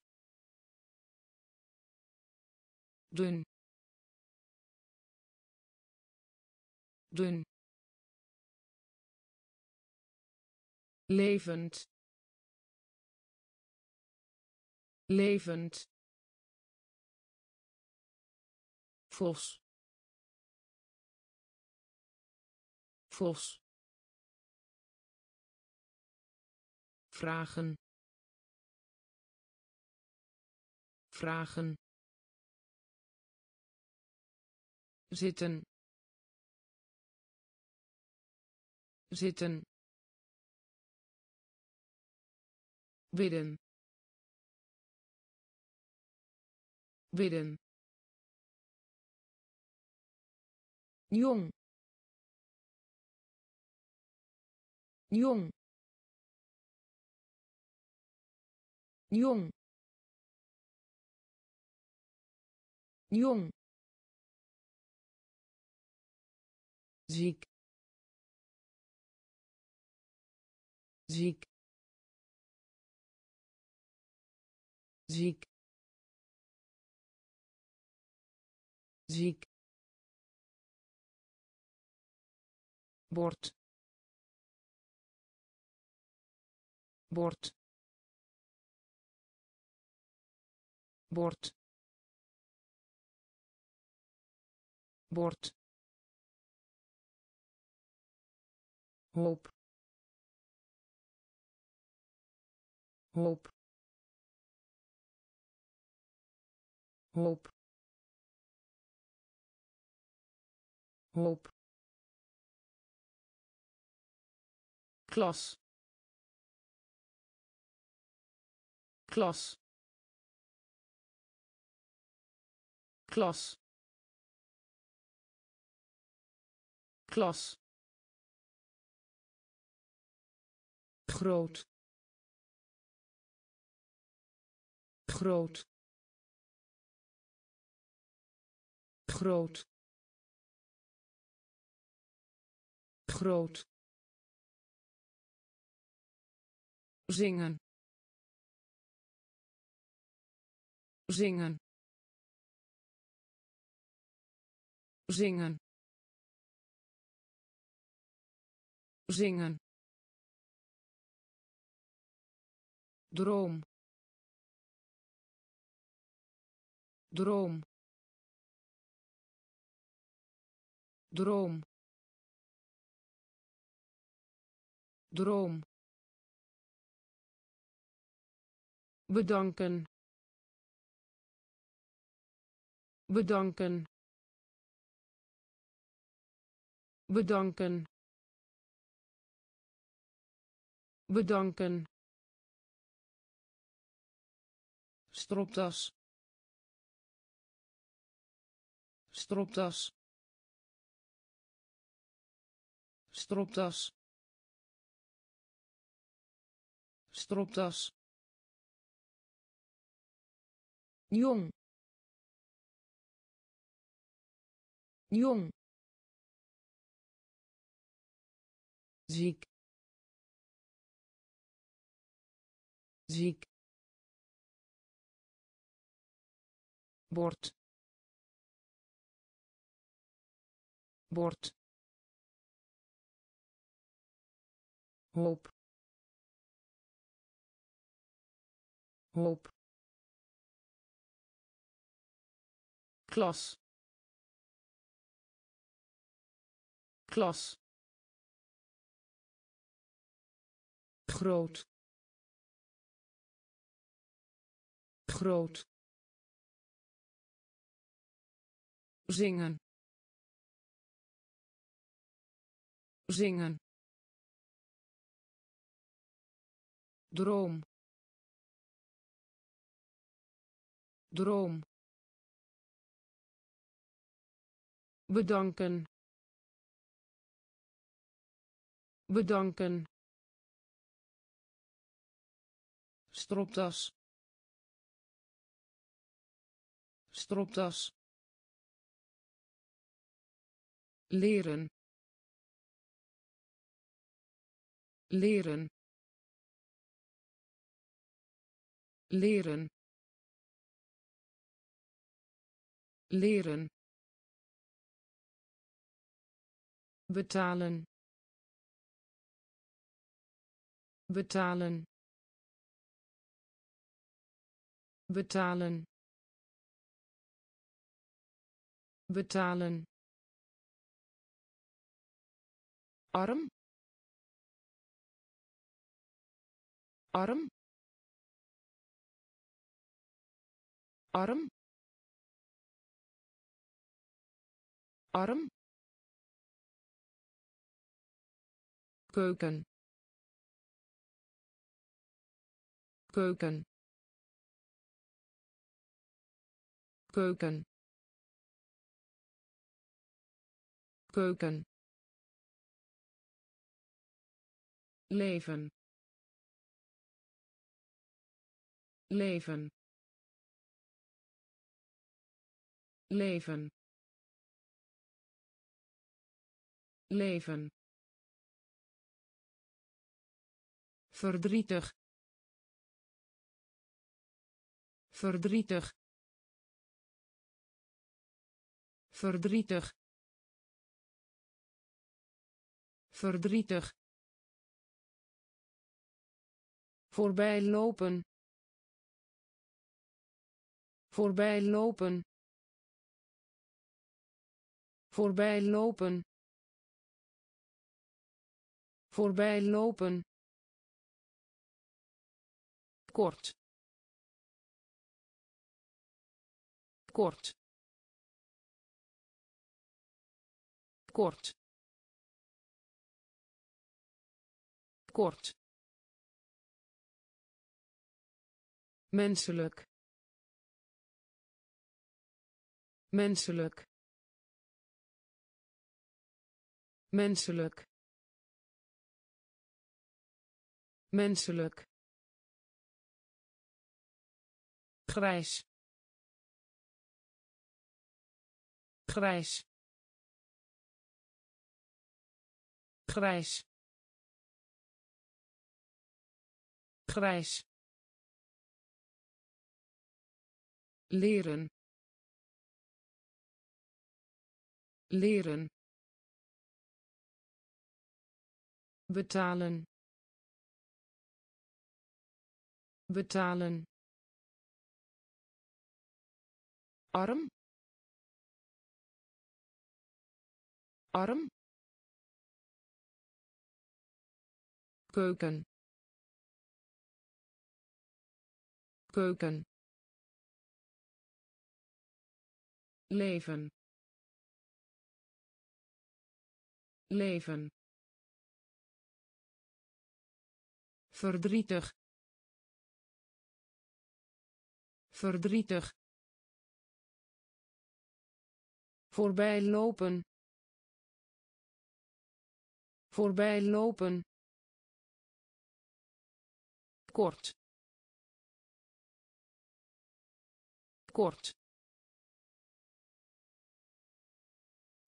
Dun. Dun. Levend. Levend vos. Vos. Vragen. Vragen. Zitten. Zitten. Bidden. Bidden jong. Jong. Jong. Jong. Ziek. Ziek. Ziek. Ziek bord. Bord. Bord. Bord. Hoop. Hoop. Hoop. Hoop klas. Klas. Klas. Klas. Groot. Groot. Groot. Groot zingen. Zingen. Zingen. Zingen. Droom. Droom. Droom. Droom bedanken. Bedanken. Bedanken. Bedanken. Stropdas. Stropdas. Stropdas. Stropdas jong. Jong. Ziek. Ziek. Bord. Bord. Hoop. Hoop klas. Klas. Groot. Groot. Zingen. Zingen. Droom. Droom bedanken. Bedanken. Stropdas. Stropdas. Leren. Leren. Leren. Leren betalen. Betalen. Betalen. Betalen. Arm. Arm. Arm. Arm keuken. Keuken. Keuken. Keuken. Leven. Leven. Leven. Leven verdrietig. Verdrietig. Verdrietig. Verdrietig. Voorbij lopen. Voorbij lopen. Voorbij lopen. Voorbij lopen kort. Kort. Kort. Kort. Menselijk. Menselijk. Menselijk. Menselijk grijs. Grijs. Grijs. Grijs. Leren. Leren. Betalen. Betalen arm arm keuken keuken leven leven verdrietig verdrietig voorbij lopen. Voorbij lopen. Kort. Kort.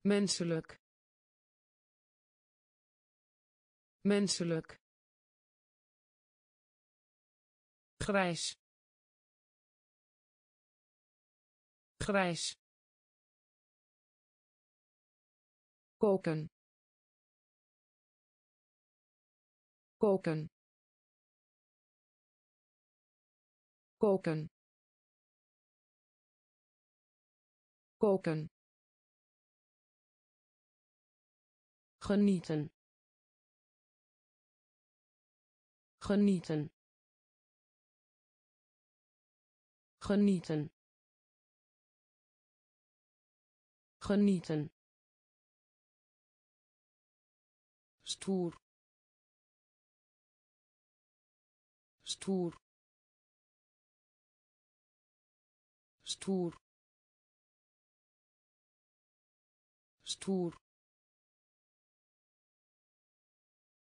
Menselijk. Menselijk. Grijs. Grijs koken. Koken. Koken. Koken. Genieten. Genieten. Genieten. Genieten stoer. Stoer. Stoer. Stoer.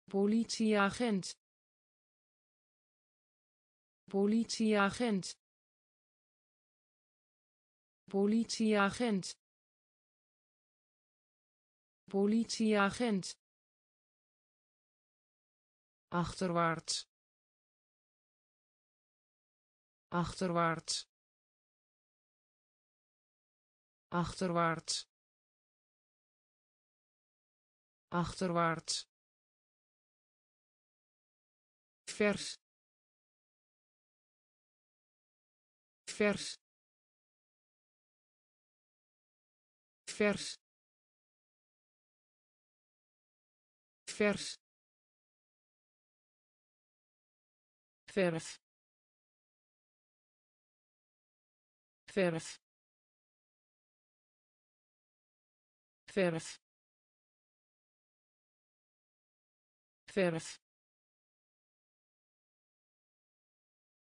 Politieagent. Politieagent. Politieagent. Politieagent achterwaarts. Achterwaarts. Achterwaarts. Achterwaarts. Vers. Vers. Vers. Vers verf. Verf. Verf. Verf.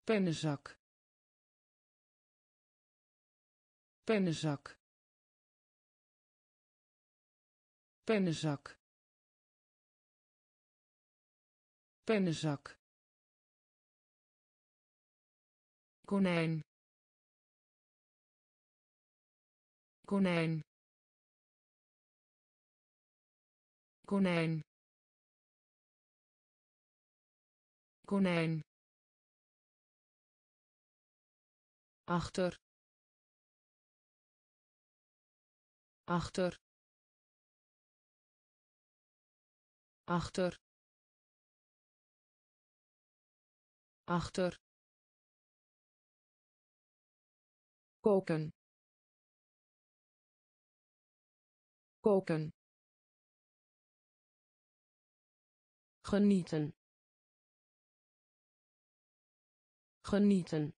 Pennenzak. Pennenzak. Pennenzak. Pennenzak konijn. Konijn. Konijn. Konijn. Achter. Achter. Achter. Achter koken. Koken. Genieten. Genieten.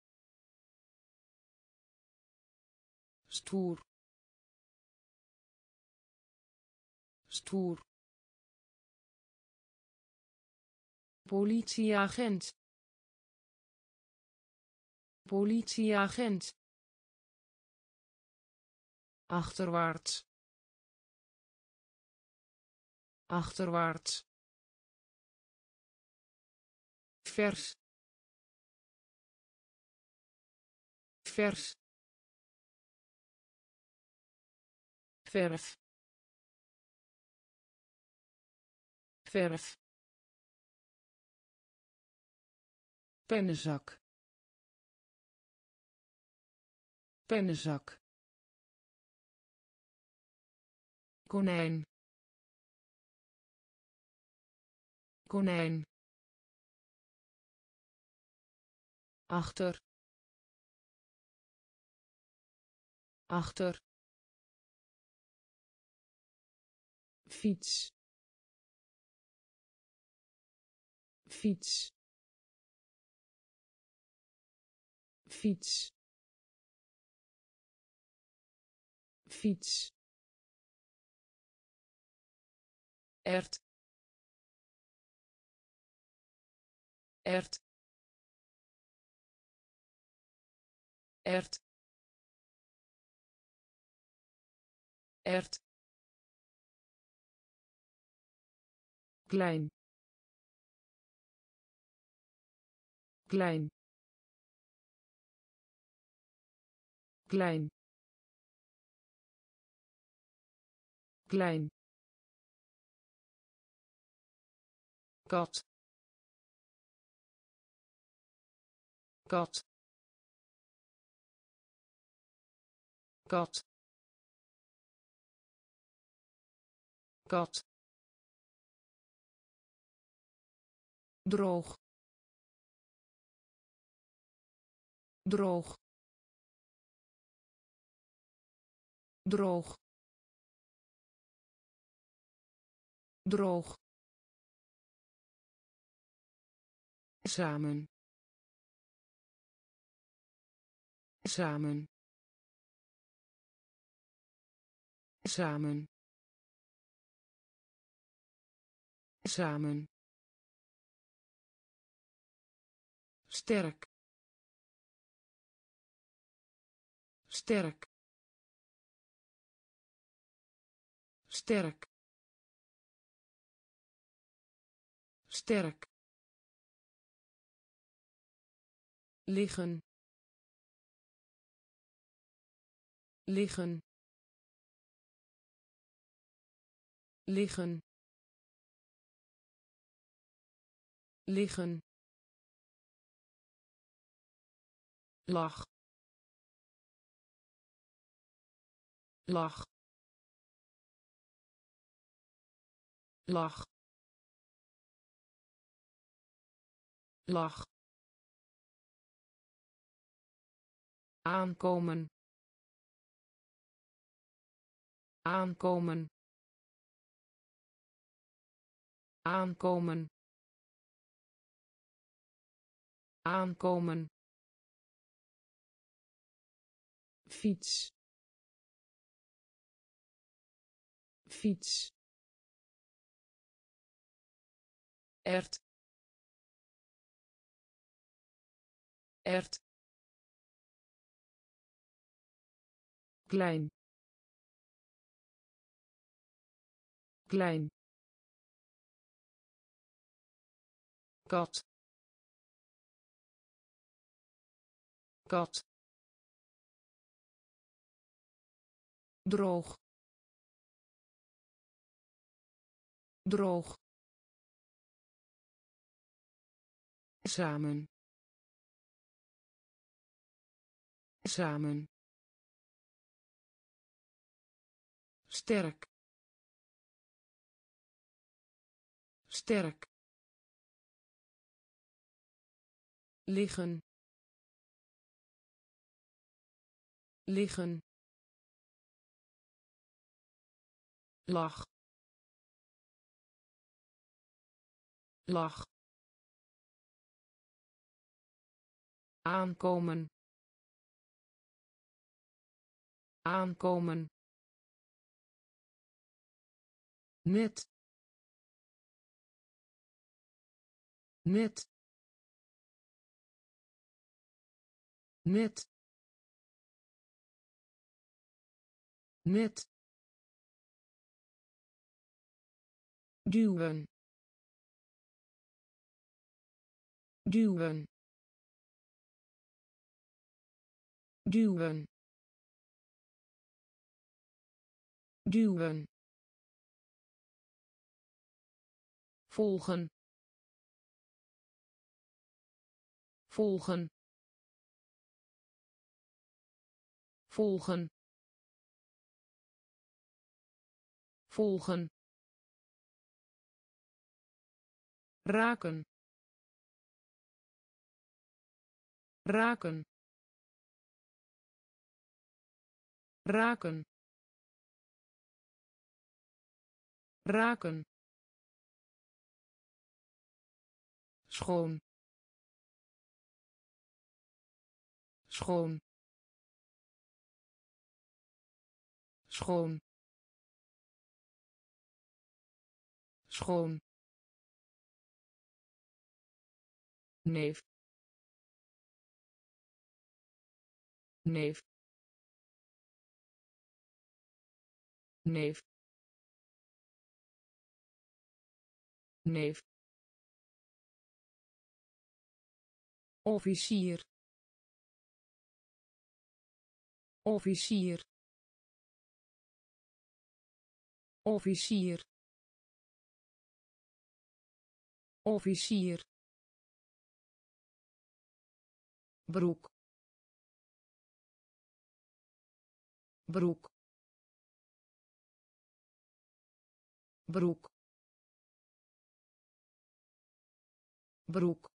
Stoer. Stoer. Politieagent. Politieagent achterwaarts. Achterwaarts. Vers. Vers. Verf. Verf. Pennenzak. Pennenzak konijn. Konijn. Achter. Achter. Fiets. Fiets. Fiets. Fiets ert. Ert. Ert. Ert. Klein. Klein. Klein. Klein kat. Kat. Kat. Kat. Droog. Droog. Droog. Droog samen. Samen. Samen. Samen. Sterk. Sterk. Sterk. Sterk liggen. Liggen. Liggen. Liggen. Lach. Lach. Lach. Lach aankomen. Aankomen. Aankomen. Aankomen. Fiets. Fiets. Ert. Ert klein. Klein. Kat. Kat. Droog. Droog. Samen. Samen sterk. Sterk. Liggen. Liggen. Lach. Lach. Aankomen. Aankomen net net net net duwen. Duwen. Duwen. Duwen volgen. Volgen. Volgen. Volgen. Raken. Raken. Raken. Raken schoon. Schoon. Schoon. Schoon. Neef. Neef. Neef. Neef officier. Officier. Officier. Officier. Broek. Broek. Broek. Broek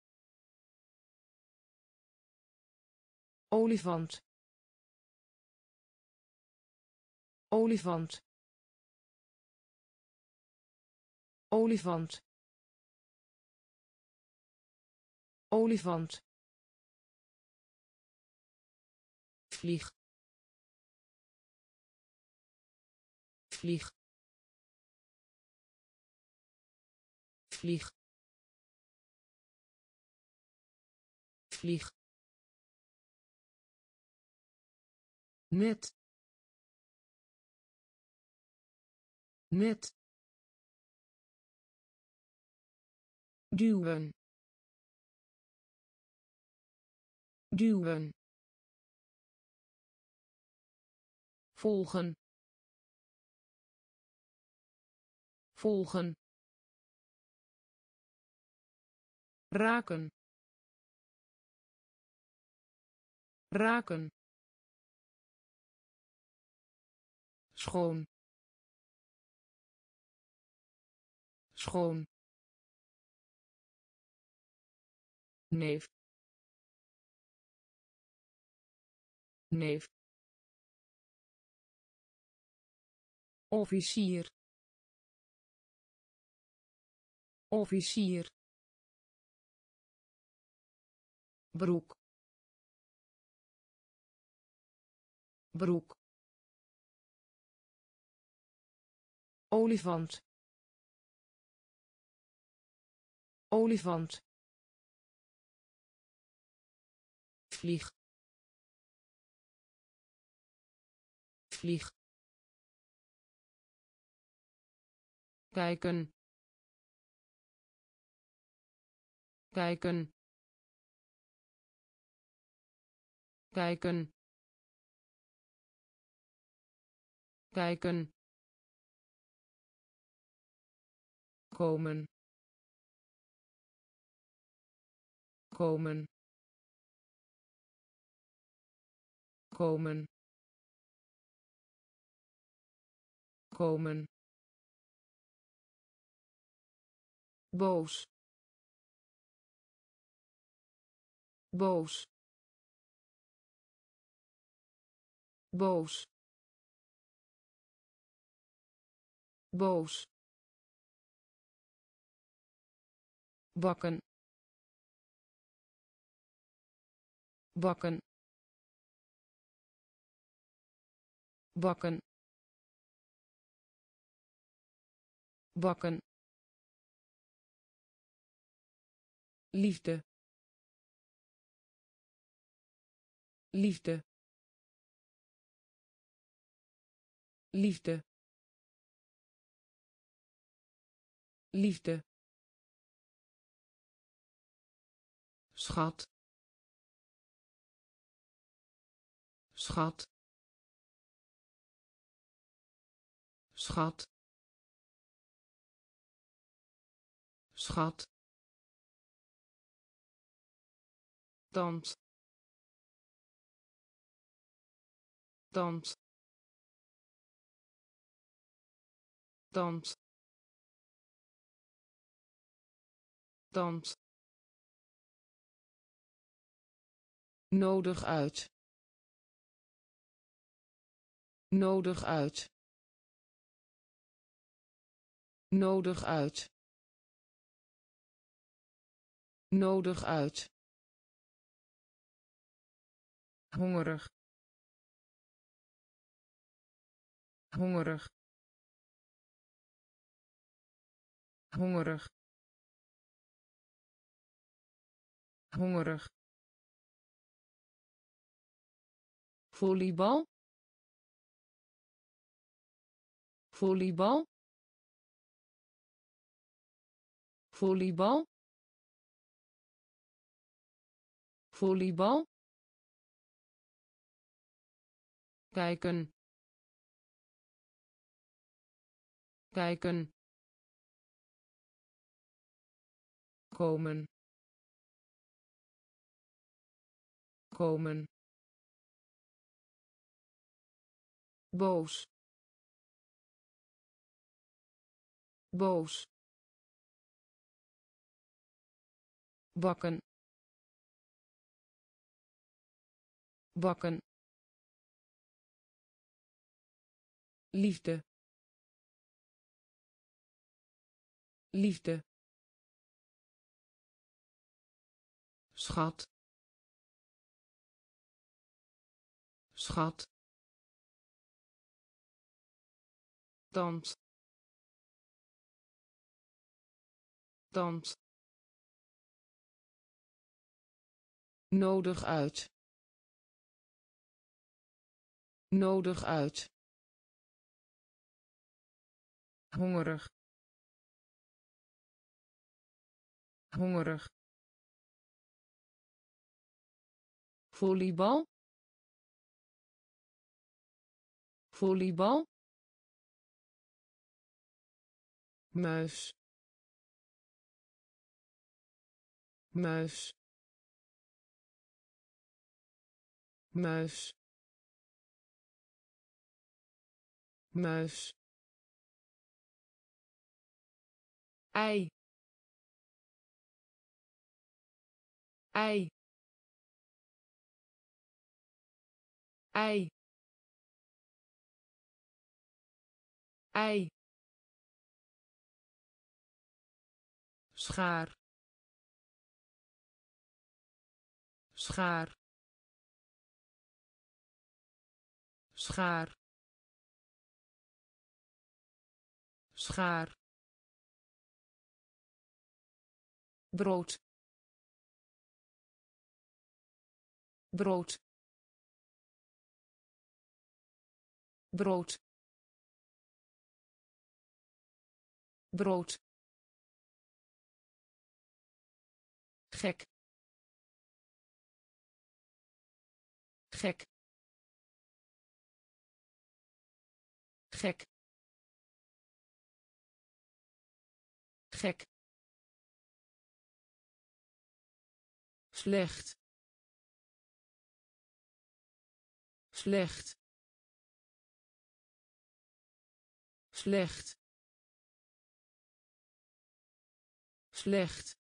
olifant. Olifant. Olifant. Olifant. Vlieg. Vlieg. Vlieg. Vlieg net net duwen. Duwen. Volgen. Volgen. Raken. Raken schoon. Schoon. Neef. Neef. Officier. Officier. Broek. Broek olifant. Olifant. Vlieg. Vlieg. Kijken. Kijken. Kijken. Kijken komen. Komen. Komen. Komen. Boos. Boos. Boos. Boos bakken. Bakken. Bakken. Bakken. Liefde. Liefde. Liefde. Liefde schat. Schat. Schat. Schat. Tand. Tand. Tand. Tand nodig uit. Nodig uit. Nodig uit. Nodig uit. Hongerig. Hongerig. Hongerig. Hongerig volleybal. Volleybal. Volleybal. Volleybal. Kijken. Kijken. Komen. Komen boos. Boos. Bakken. Bakken. Liefde. Liefde. Schat. Schat tand tand nodig uit. Nodig uit. Hongerig. Hongerig. Volleybal. Volleybal muis muis muis muis. Ei ei ei ei schaar. Schaar. Schaar. Schaar. Brood. Brood. Brood. Brood gek. Gek. Gek. Gek. Slecht. Slecht. Slecht. Slecht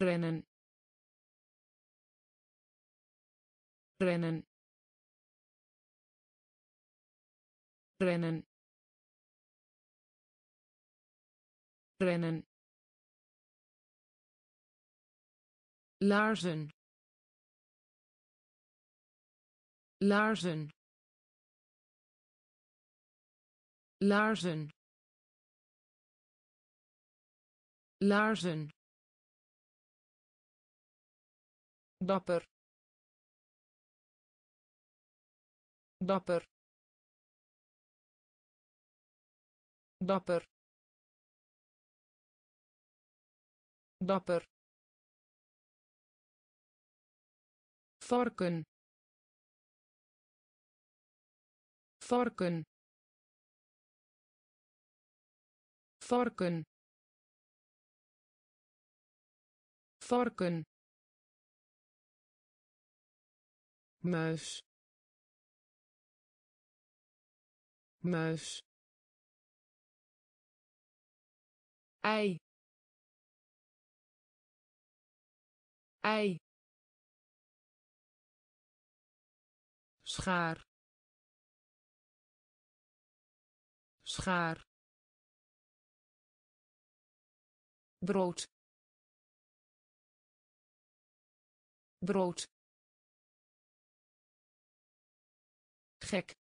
rennen. Rennen. Rennen. Rennen. Laarzen. Laarzen. Laarzen. Laarzen dapper. Dapper. Dapper. Dapper. Varken. Varken. Varken. Varken muis muis ei ei schaar schaar brood brood gek.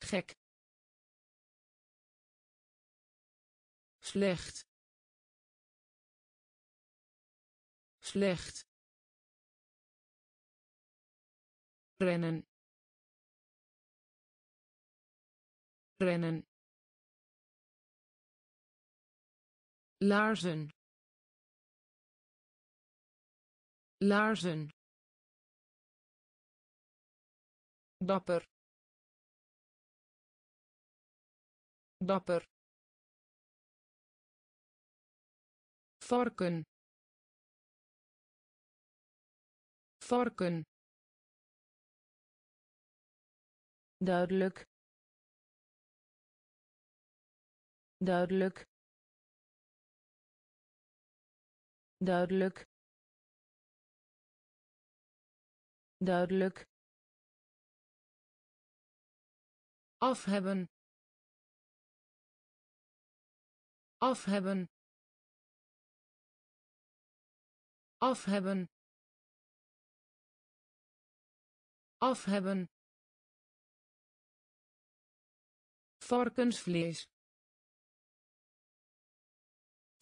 Gek. Slecht. Slecht. Rennen. Rennen. Laarzen. Laarzen dapper. Dapper. Varken. Varken. Duidelijk. Duidelijk. Duidelijk. Duidelijk af hebben. Af hebben. Af hebben. Af hebben. Varkensvlees.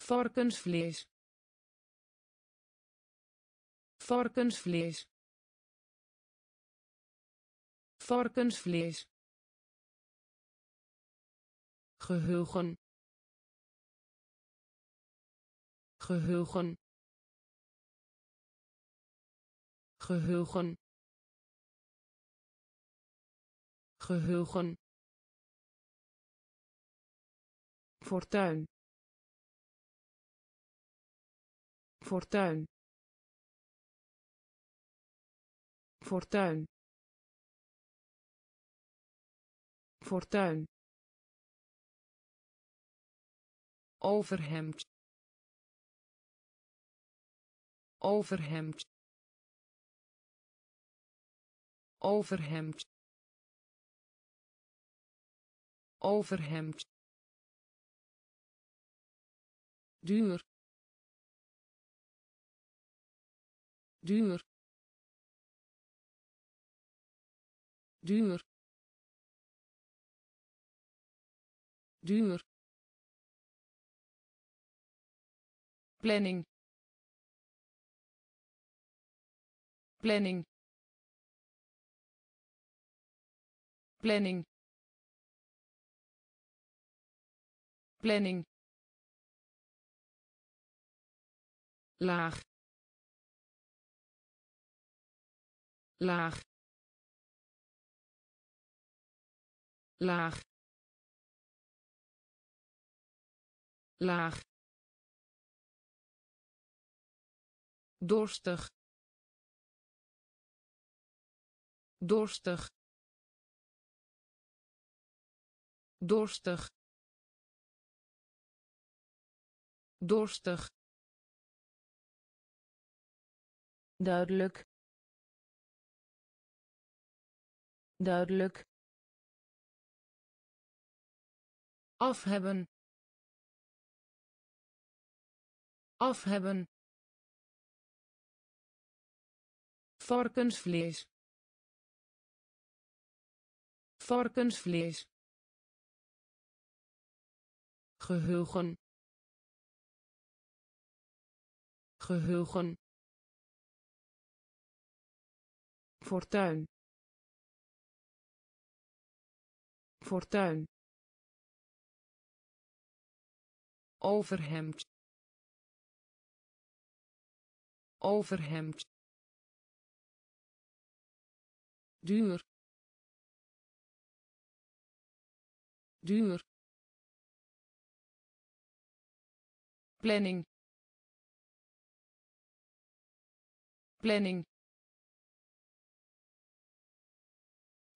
Varkensvlees. Varkensvlees. Varkensvlees geheugen. Geheugen. Geheugen. Geheugen. Fortuin. Fortuin. Fortuin. Fortuin overhemd overhemd overhemd overhemd duur. Duur. Duur. Duur planning. Planning. Planning. Planning. Laag. Laag. Laag. Laag dorstig. Dorstig. Dorstig. Dorstig. Duidelijk. Duidelijk. Af hebben varkensvlees. Varkensvlees. Geheugen. Geheugen. Fortuin. Fortuin. Overhemd. Overhemd duur. Duur. Planning. Planning.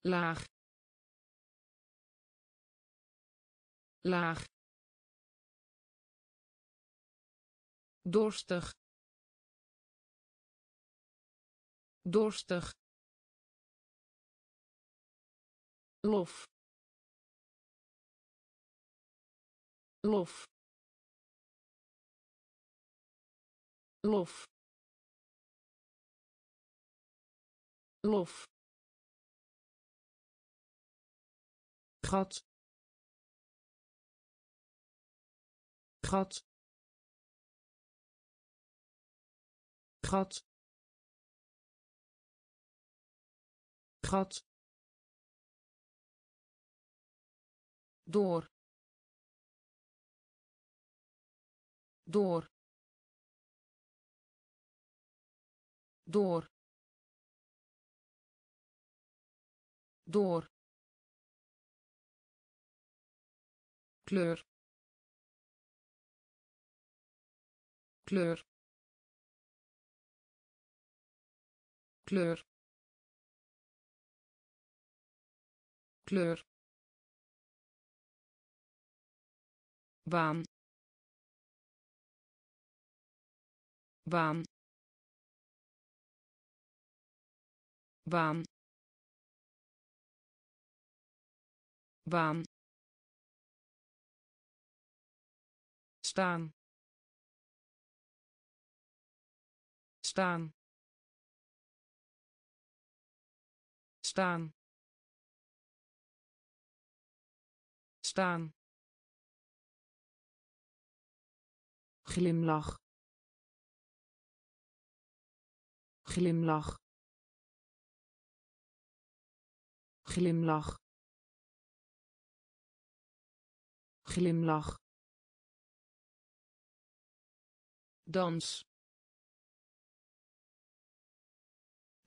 Laag. Laag. Dorstig. Dorstig lof lof lof lof. Gat gat. Gat gat door door door door. Kleur. Kleur. Kleur. Kleur baan. Baan. Baan. Baan. Staan. Staan. Staan. Staan glimlach. Glimlach. Glimlach. Glimlach. Dans.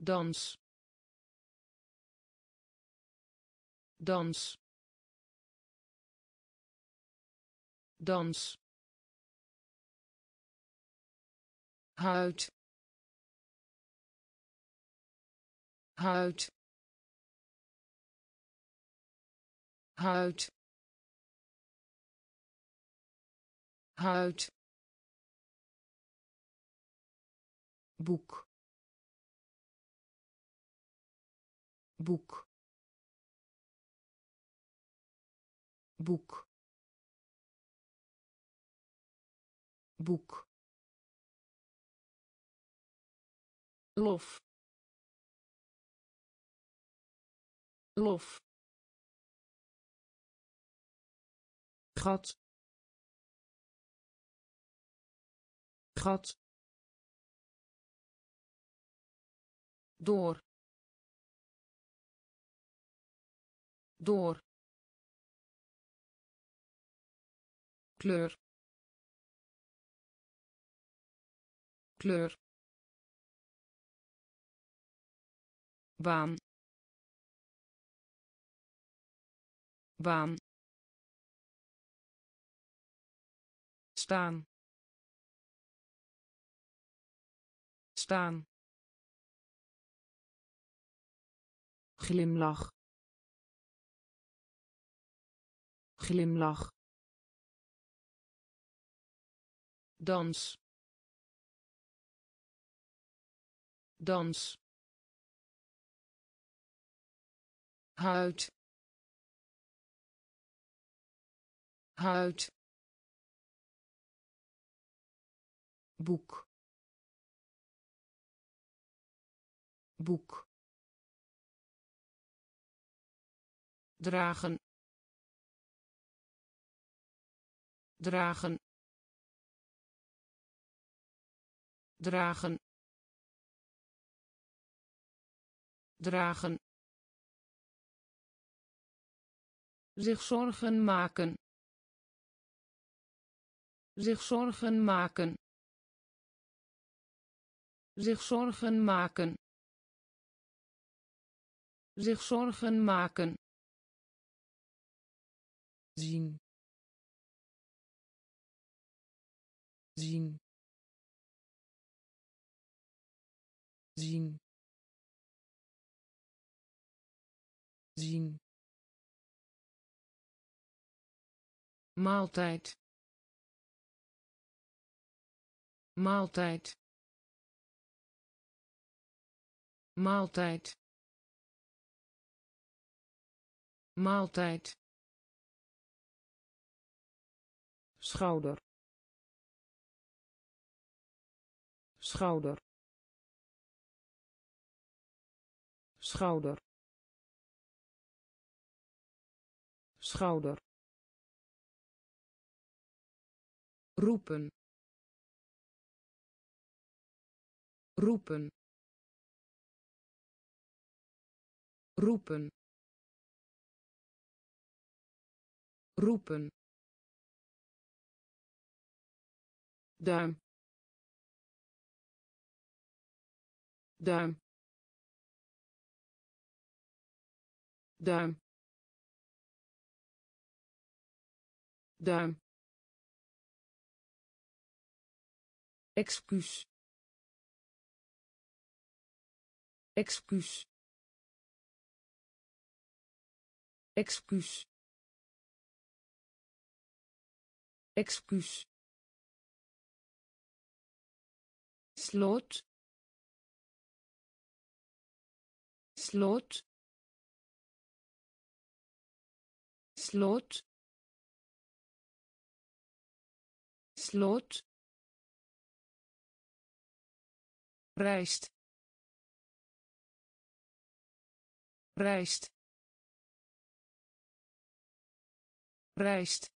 Dans. Dans. Dans huid. Huid. Huid. Huid. Boek. Boek. Boek. Boek lof lof gat. Gat. Door. Door. Kleur. Kleur baan. Baan. Staan. Staan. Glimlach. Glimlach. Dans. Dans huid huid boek. Boek. Dragen. Dragen. Dragen. Dragen zich zorgen maken. Zich zorgen maken. Zich zorgen maken. Zich zorgen maken. Zien. Zien. Zien. Zien maaltijd. Maaltijd. Maaltijd. Maaltijd. Schouder. Schouder. Schouder. Schouder roepen. Roepen. Roepen. Roepen. Duim. Duim. Duim. Duim excuus. Excuus. Excuus. Excuus. Sloot sloot sloot sloot rijst rijst rijst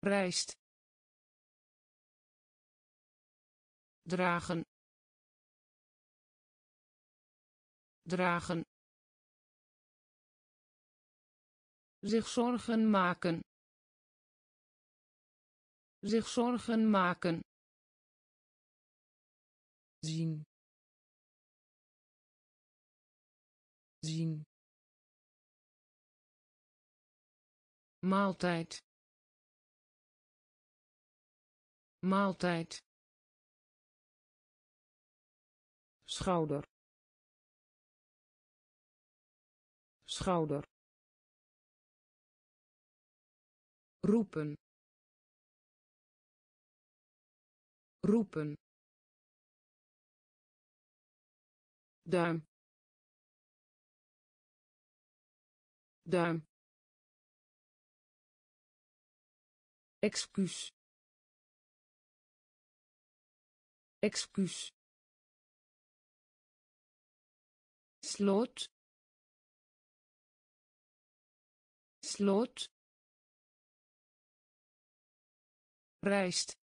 rijst dragen. Dragen. Zich zorgen maken. Zich zorgen maken zien. Zien. Maaltijd. Maaltijd. Schouder. Schouder. Roepen. Roepen duim duim excuus. Excuus. Sloot. Sloot. Rijst.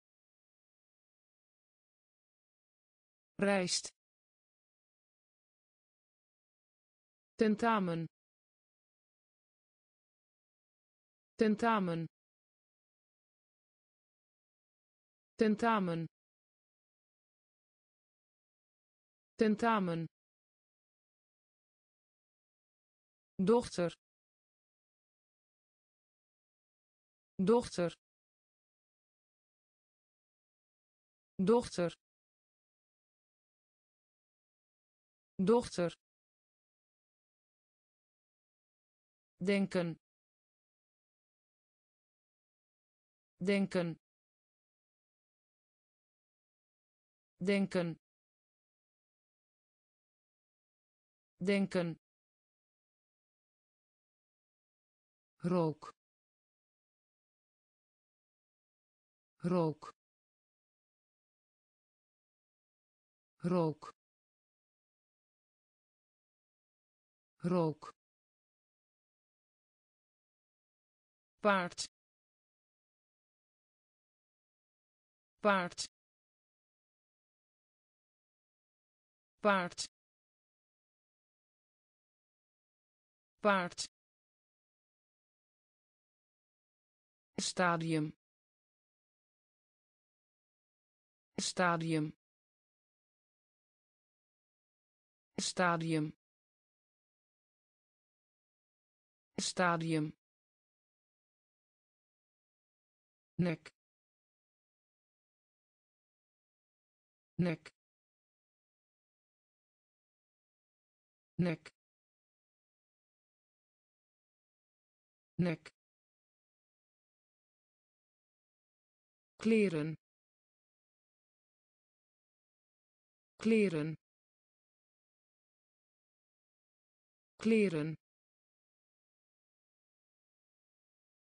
Rijst tentamen. Tentamen. Tentamen. Tentamen. Dochter. Dochter. Dochter. Dochter denken. Denken. Denken. Denken. Rook. Rook. Rook. Rook paard. Paard. Paard. Paard. Stadium. Stadium. Stadium. Stadium nek. Nek. Nek. Nek. Kleren. Kleren. Kleren.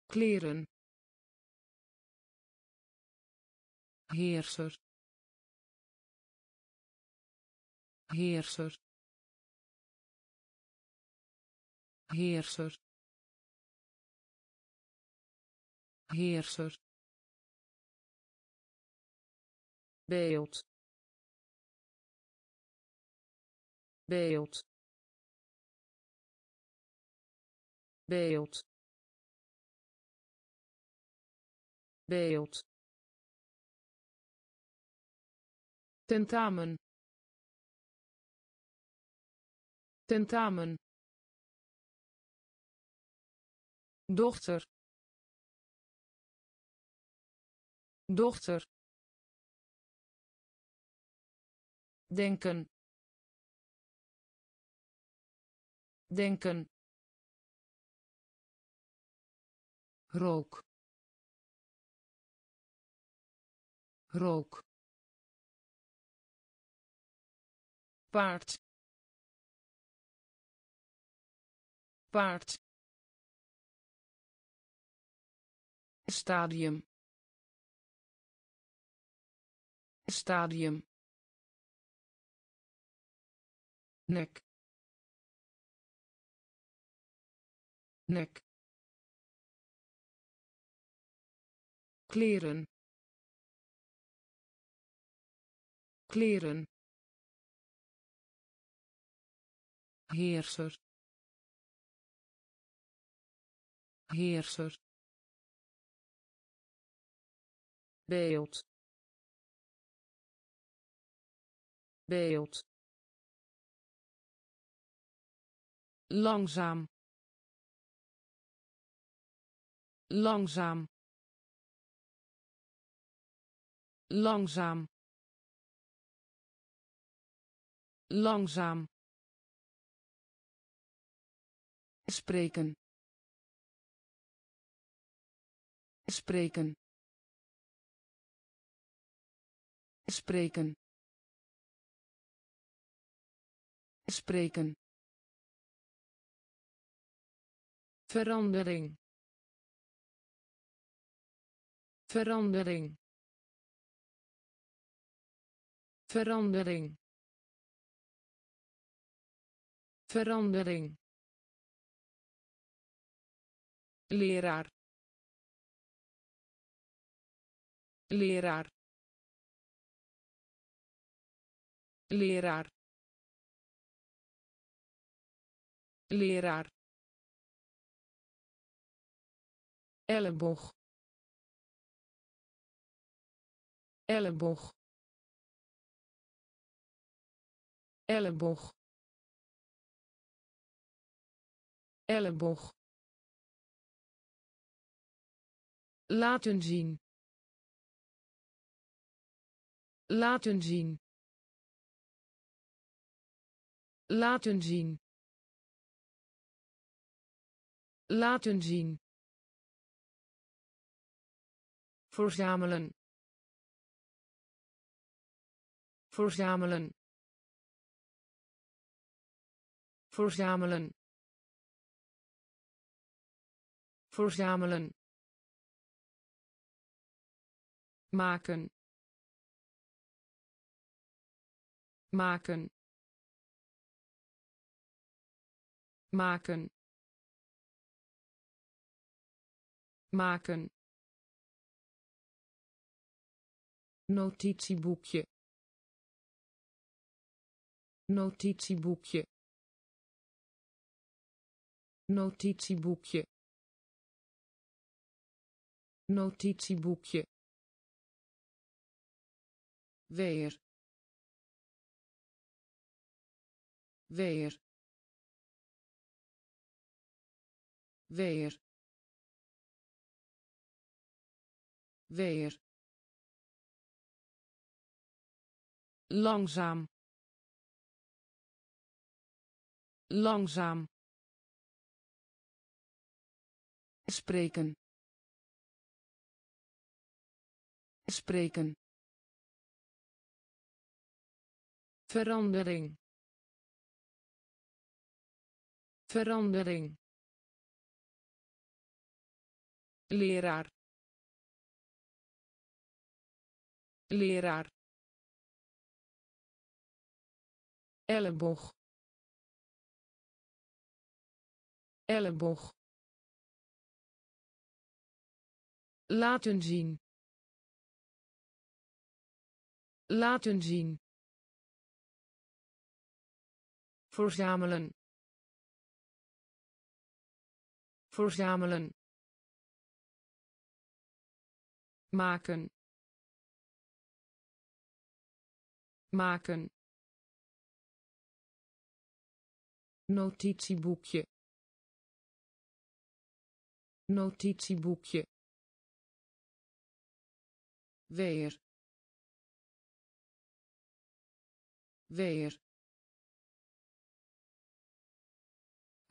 Kleren heerser. Heerser. Heerser. Heerser. Beeld. Beeld. Beeld. Beeld tentamen. Tentamen. Dochter. Dochter. Denken. Denken. Rook. Rook paard. Paard. Stadium. Stadium. Nek. Nek. Kleren. Kleren heerser. Heerser. Beeld. Beeld. Langzaam. Langzaam. Langzaam. Langzaam spreken. Spreken. Spreken. Spreken. Verandering. Verandering. Verandering. Verandering leraar. Leraar. Leraar. Leraar. Elleboog. Elleboog. Elleboog. Elleboog laten zien. Laten zien. Laten zien. Laten zien. Verzamelen. Verzamelen. Verzamelen. Verzamelen maken. Maken. Maken. Maken. Notitieboekje. Notitieboekje. Notitieboekje. Notitieboekje weer. Weer. Weer. Weer. Langzaam. Langzaam. Spreken. Spreken verandering. Verandering. Leraar. Leraar. Elleboog. Elleboog. Laten zien. Laten zien verzamelen. Verzamelen. Maken. Maken. Notitieboekje. Notitieboekje. Weer. Weer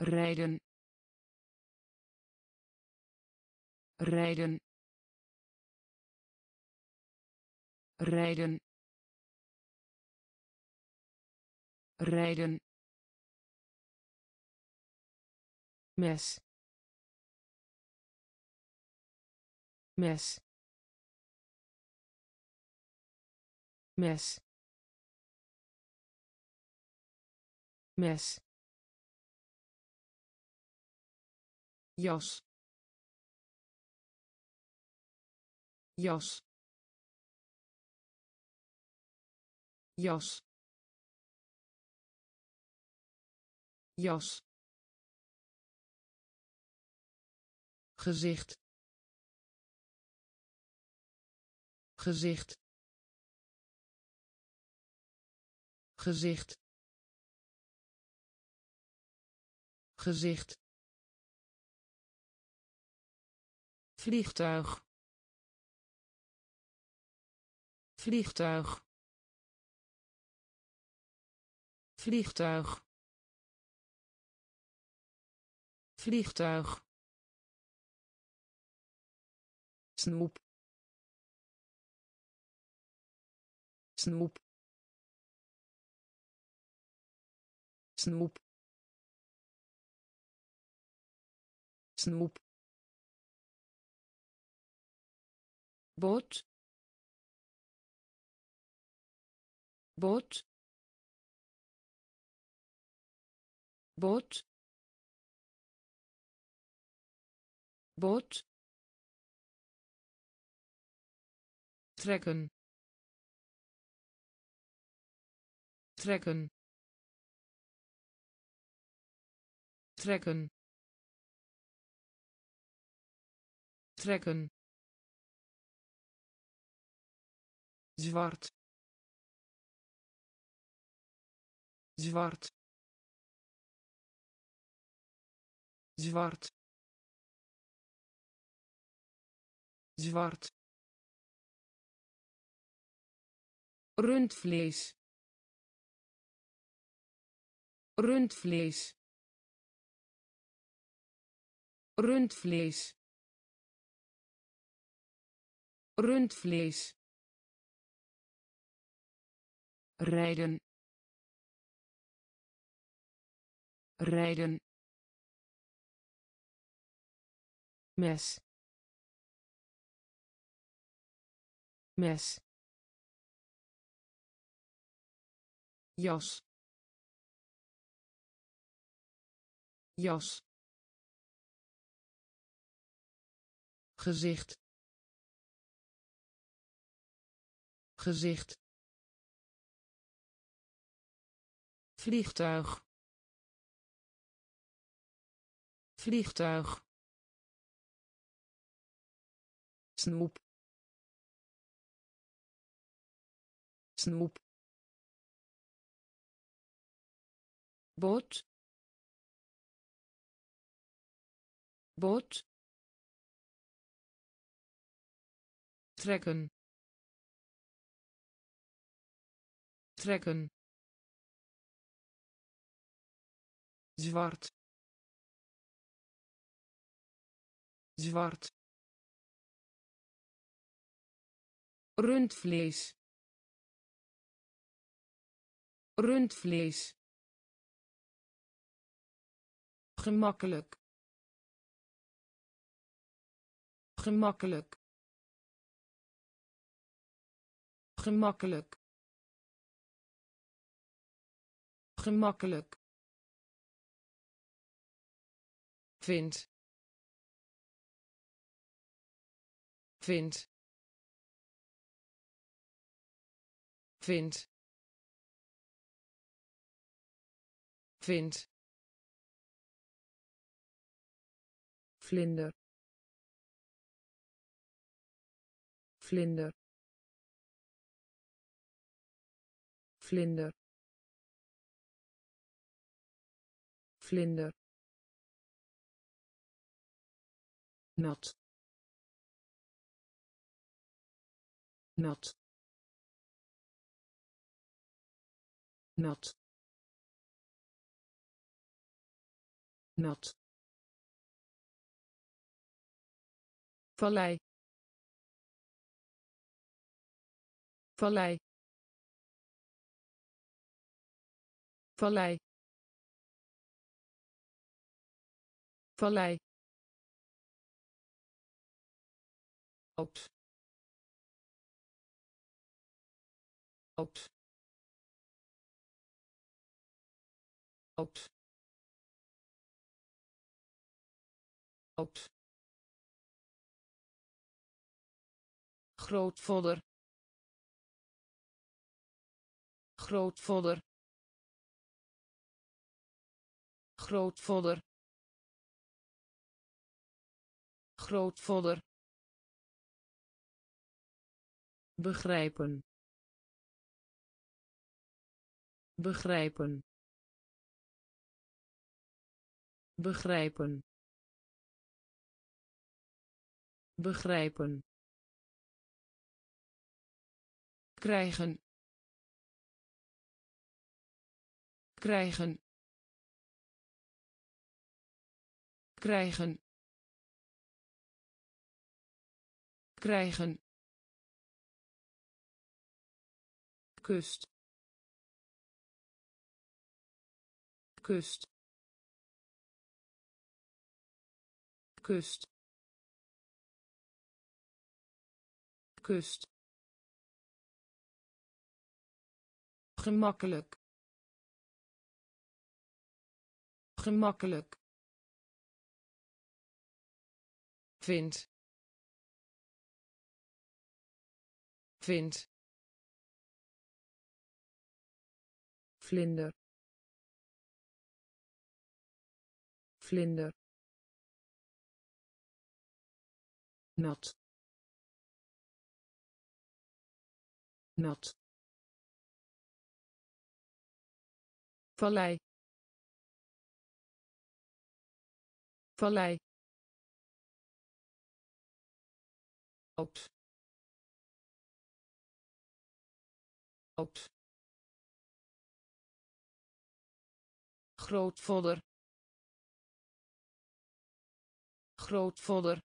rijden. Rijden. Rijden. Rijden. Mes. Mes. Mes. Mes jas. Jas. Jas. Jas. Gezicht. Gezicht. Gezicht. Gezicht vliegtuig. Vliegtuig. Vliegtuig. Vliegtuig. Snoep. Snoep. Snoep. Snoep bot. Bot. Bot. Bot. Trekken. Trekken. Trekken. Trekken zwart zwart zwart zwart. Rundvlees. Rundvlees. Rundvlees. Rundvlees rijden. Rijden. Mes. Mes. Jas. Jas. Gezicht. Gezicht vliegtuig. Vliegtuig. Snoep. Snoep. Boot boot trekken. Trekken zwart zwart rundvlees rundvlees gemakkelijk gemakkelijk gemakkelijk gemakkelijk vind. Vind. Vind. Vind. Vlinder. Vlinder. Vlinder. Vlinder nat. Nat. Nat. Nat. Vallei. Vallei. Vallei. Vallei oud oud oud oud grootvader. Grootvader. Grootvader. Grootvader begrijpen. Begrijpen. Begrijpen. Begrijpen. Krijgen. Krijgen. Krijgen. Krijgen kust. Kust. Kust. Kust. Gemakkelijk. Gemakkelijk. Vind. Vind vlinder. Vlinder. Nat. Nat. Vallei. Vallei. Oud. Oud grootvader. Grootvader.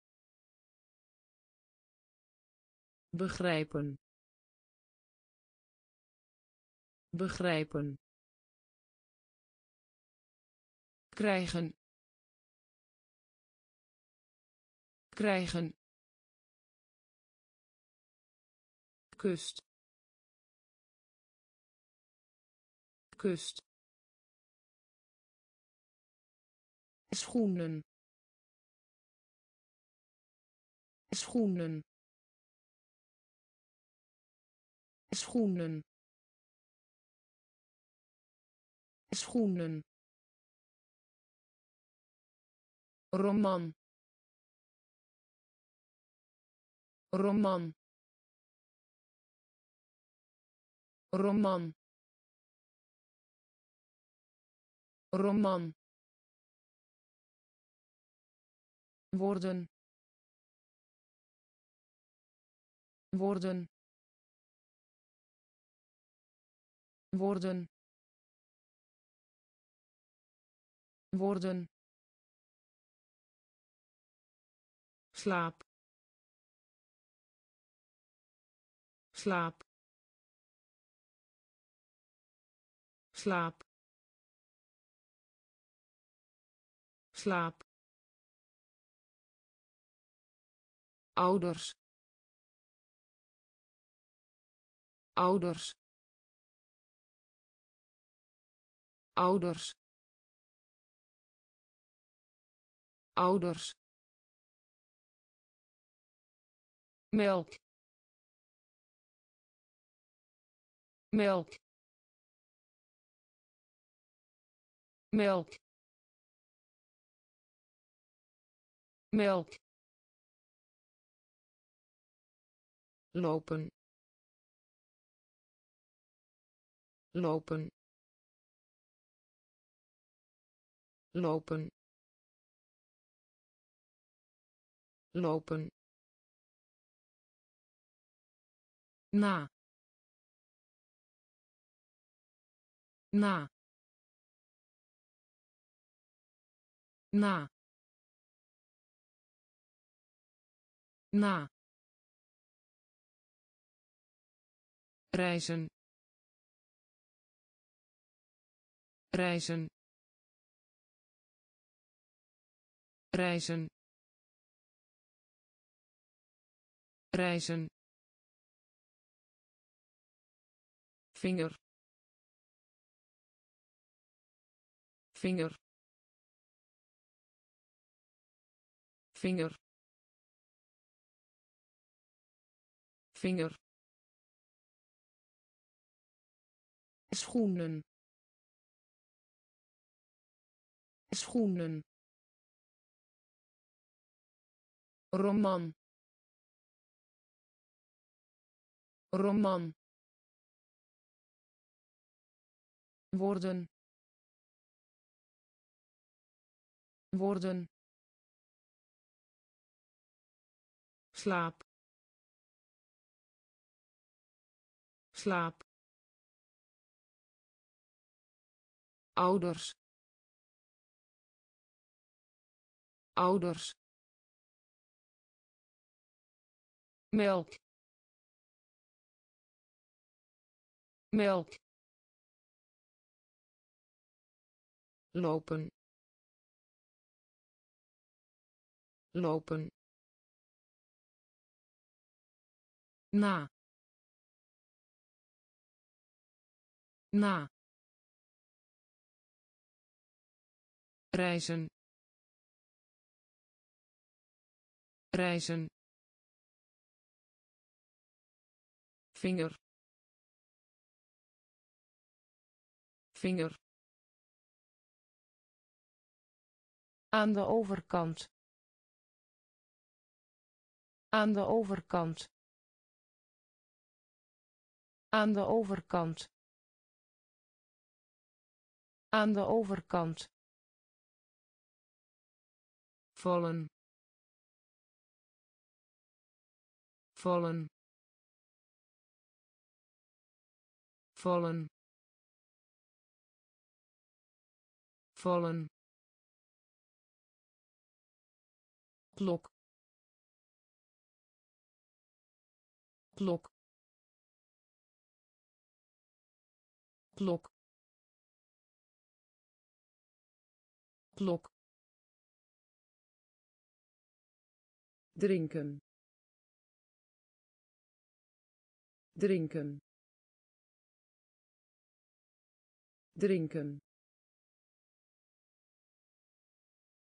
Begrijpen. Begrijpen. Krijgen. Krijgen. Kust. Kust schoenen. Schoenen. Schoenen. Schoenen. Roman. Roman. Roman. Roman worden worden worden worden slaap. Slaap. Slaap. Slaap ouders. Ouders. Ouders. Ouders. Melk. Melk. Melk. Melk lopen. Lopen. Lopen. Lopen. Na. Na. Na. Na reizen. Reizen. Reizen. Reizen. Vinger. Vinger. Vinger. Vinger schoenen. Schoenen. Roman. Roman. Worden worden slaap. Slaap ouders. Ouders. Melk. Melk. Lopen. Lopen. Na. Na reizen. Reizen. Vinger. Vinger. Aan de overkant. Aan de overkant. Aan de overkant. Aan de overkant vallen vallen vallen vallen klok klok klok klok drinken. Drinken. Drinken.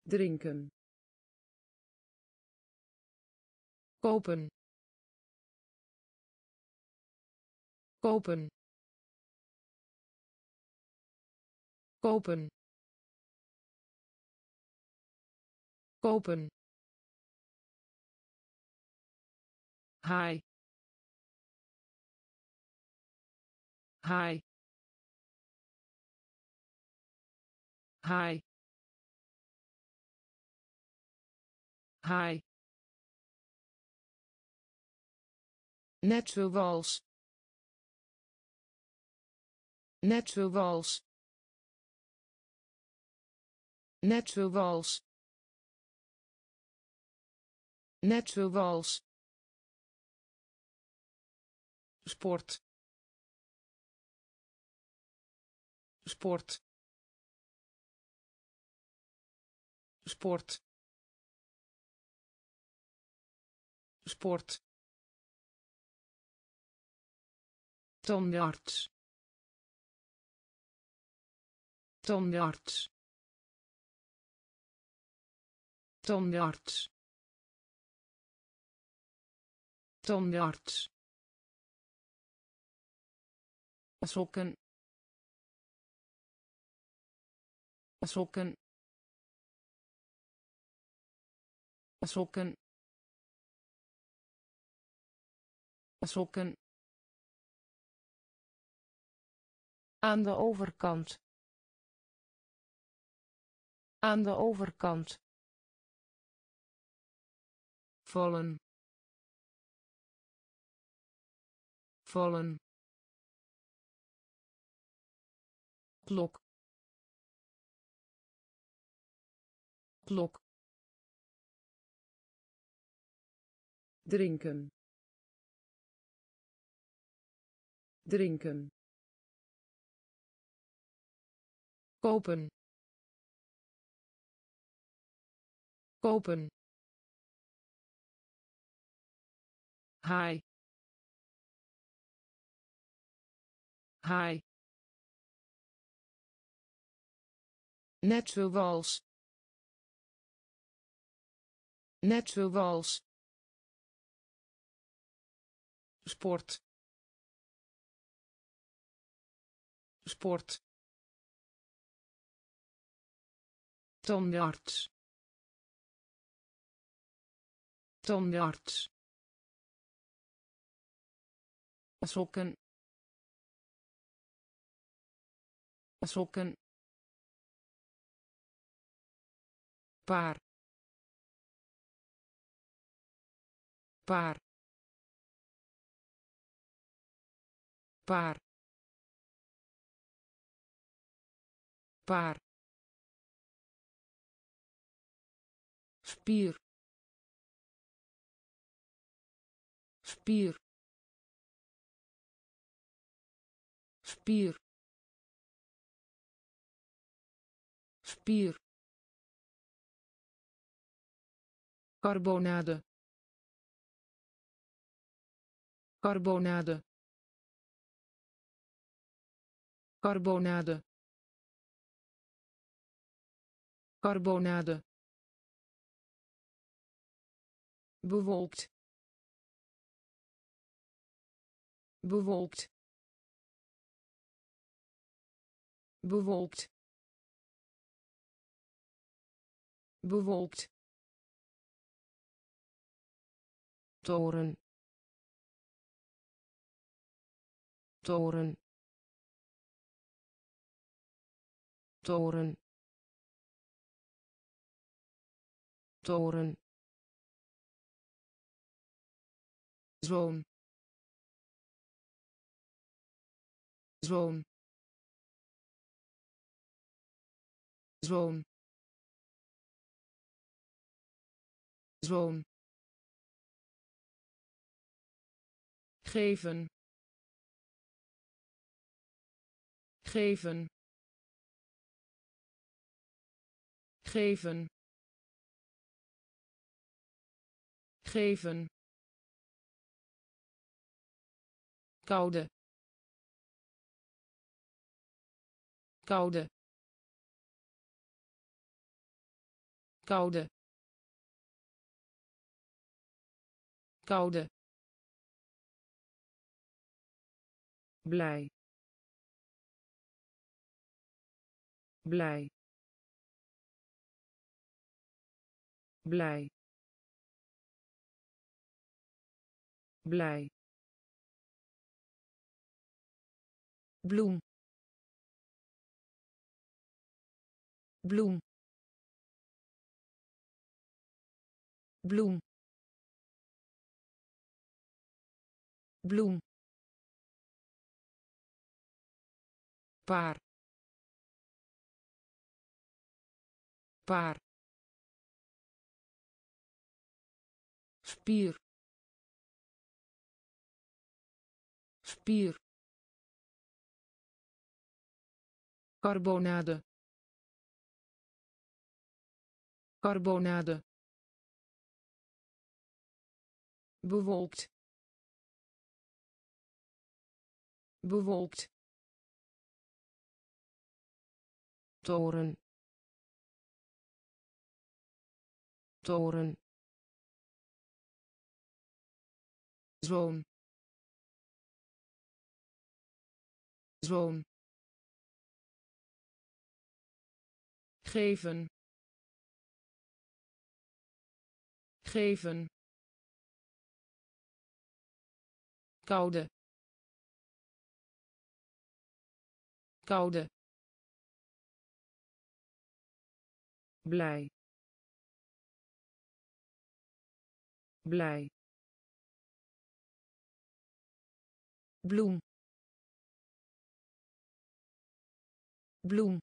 Drinken. Kopen. Kopen. Kopen. Kopen Hi. Hi. Hi. Hi. Net zoals. Net zoals. Sport. Sport. Sport. Sport. Tandarts. Tandarts. Tandarts. Tandarts sokken sokken sokken sokken aan de overkant. Aan de overkant. Vallen. Vallen klok. Klok. Drinken. Drinken. Kopen. Kopen. Hi. Hi. Net zoals. Net zoals. Sport. Sport. tandarts tandarts sokken sokken paar. Paar. Paar. Paar. Spier. Spier. Spier. Spier carbonade. Carbonade. Carbonade. Carbonade. Bewolkt. Bewolkt. Bewolkt. Bewolkt toren. Toren. Toren. Toren. Zoon zoon zoon zoon geven. Geven. Geven. Geven. Koude. Koude. Koude. Koude blij. Blij. Blij. Blij. Bloem. Bloem. Bloem. Bloem paar. Paar. Spier. Spier. Carbonade. Carbonade. Bewolkt. Bewolkt toren. Toren. Zoon zoon geven. Geven. Koude. Koude blij. Blij. Bloem. Bloem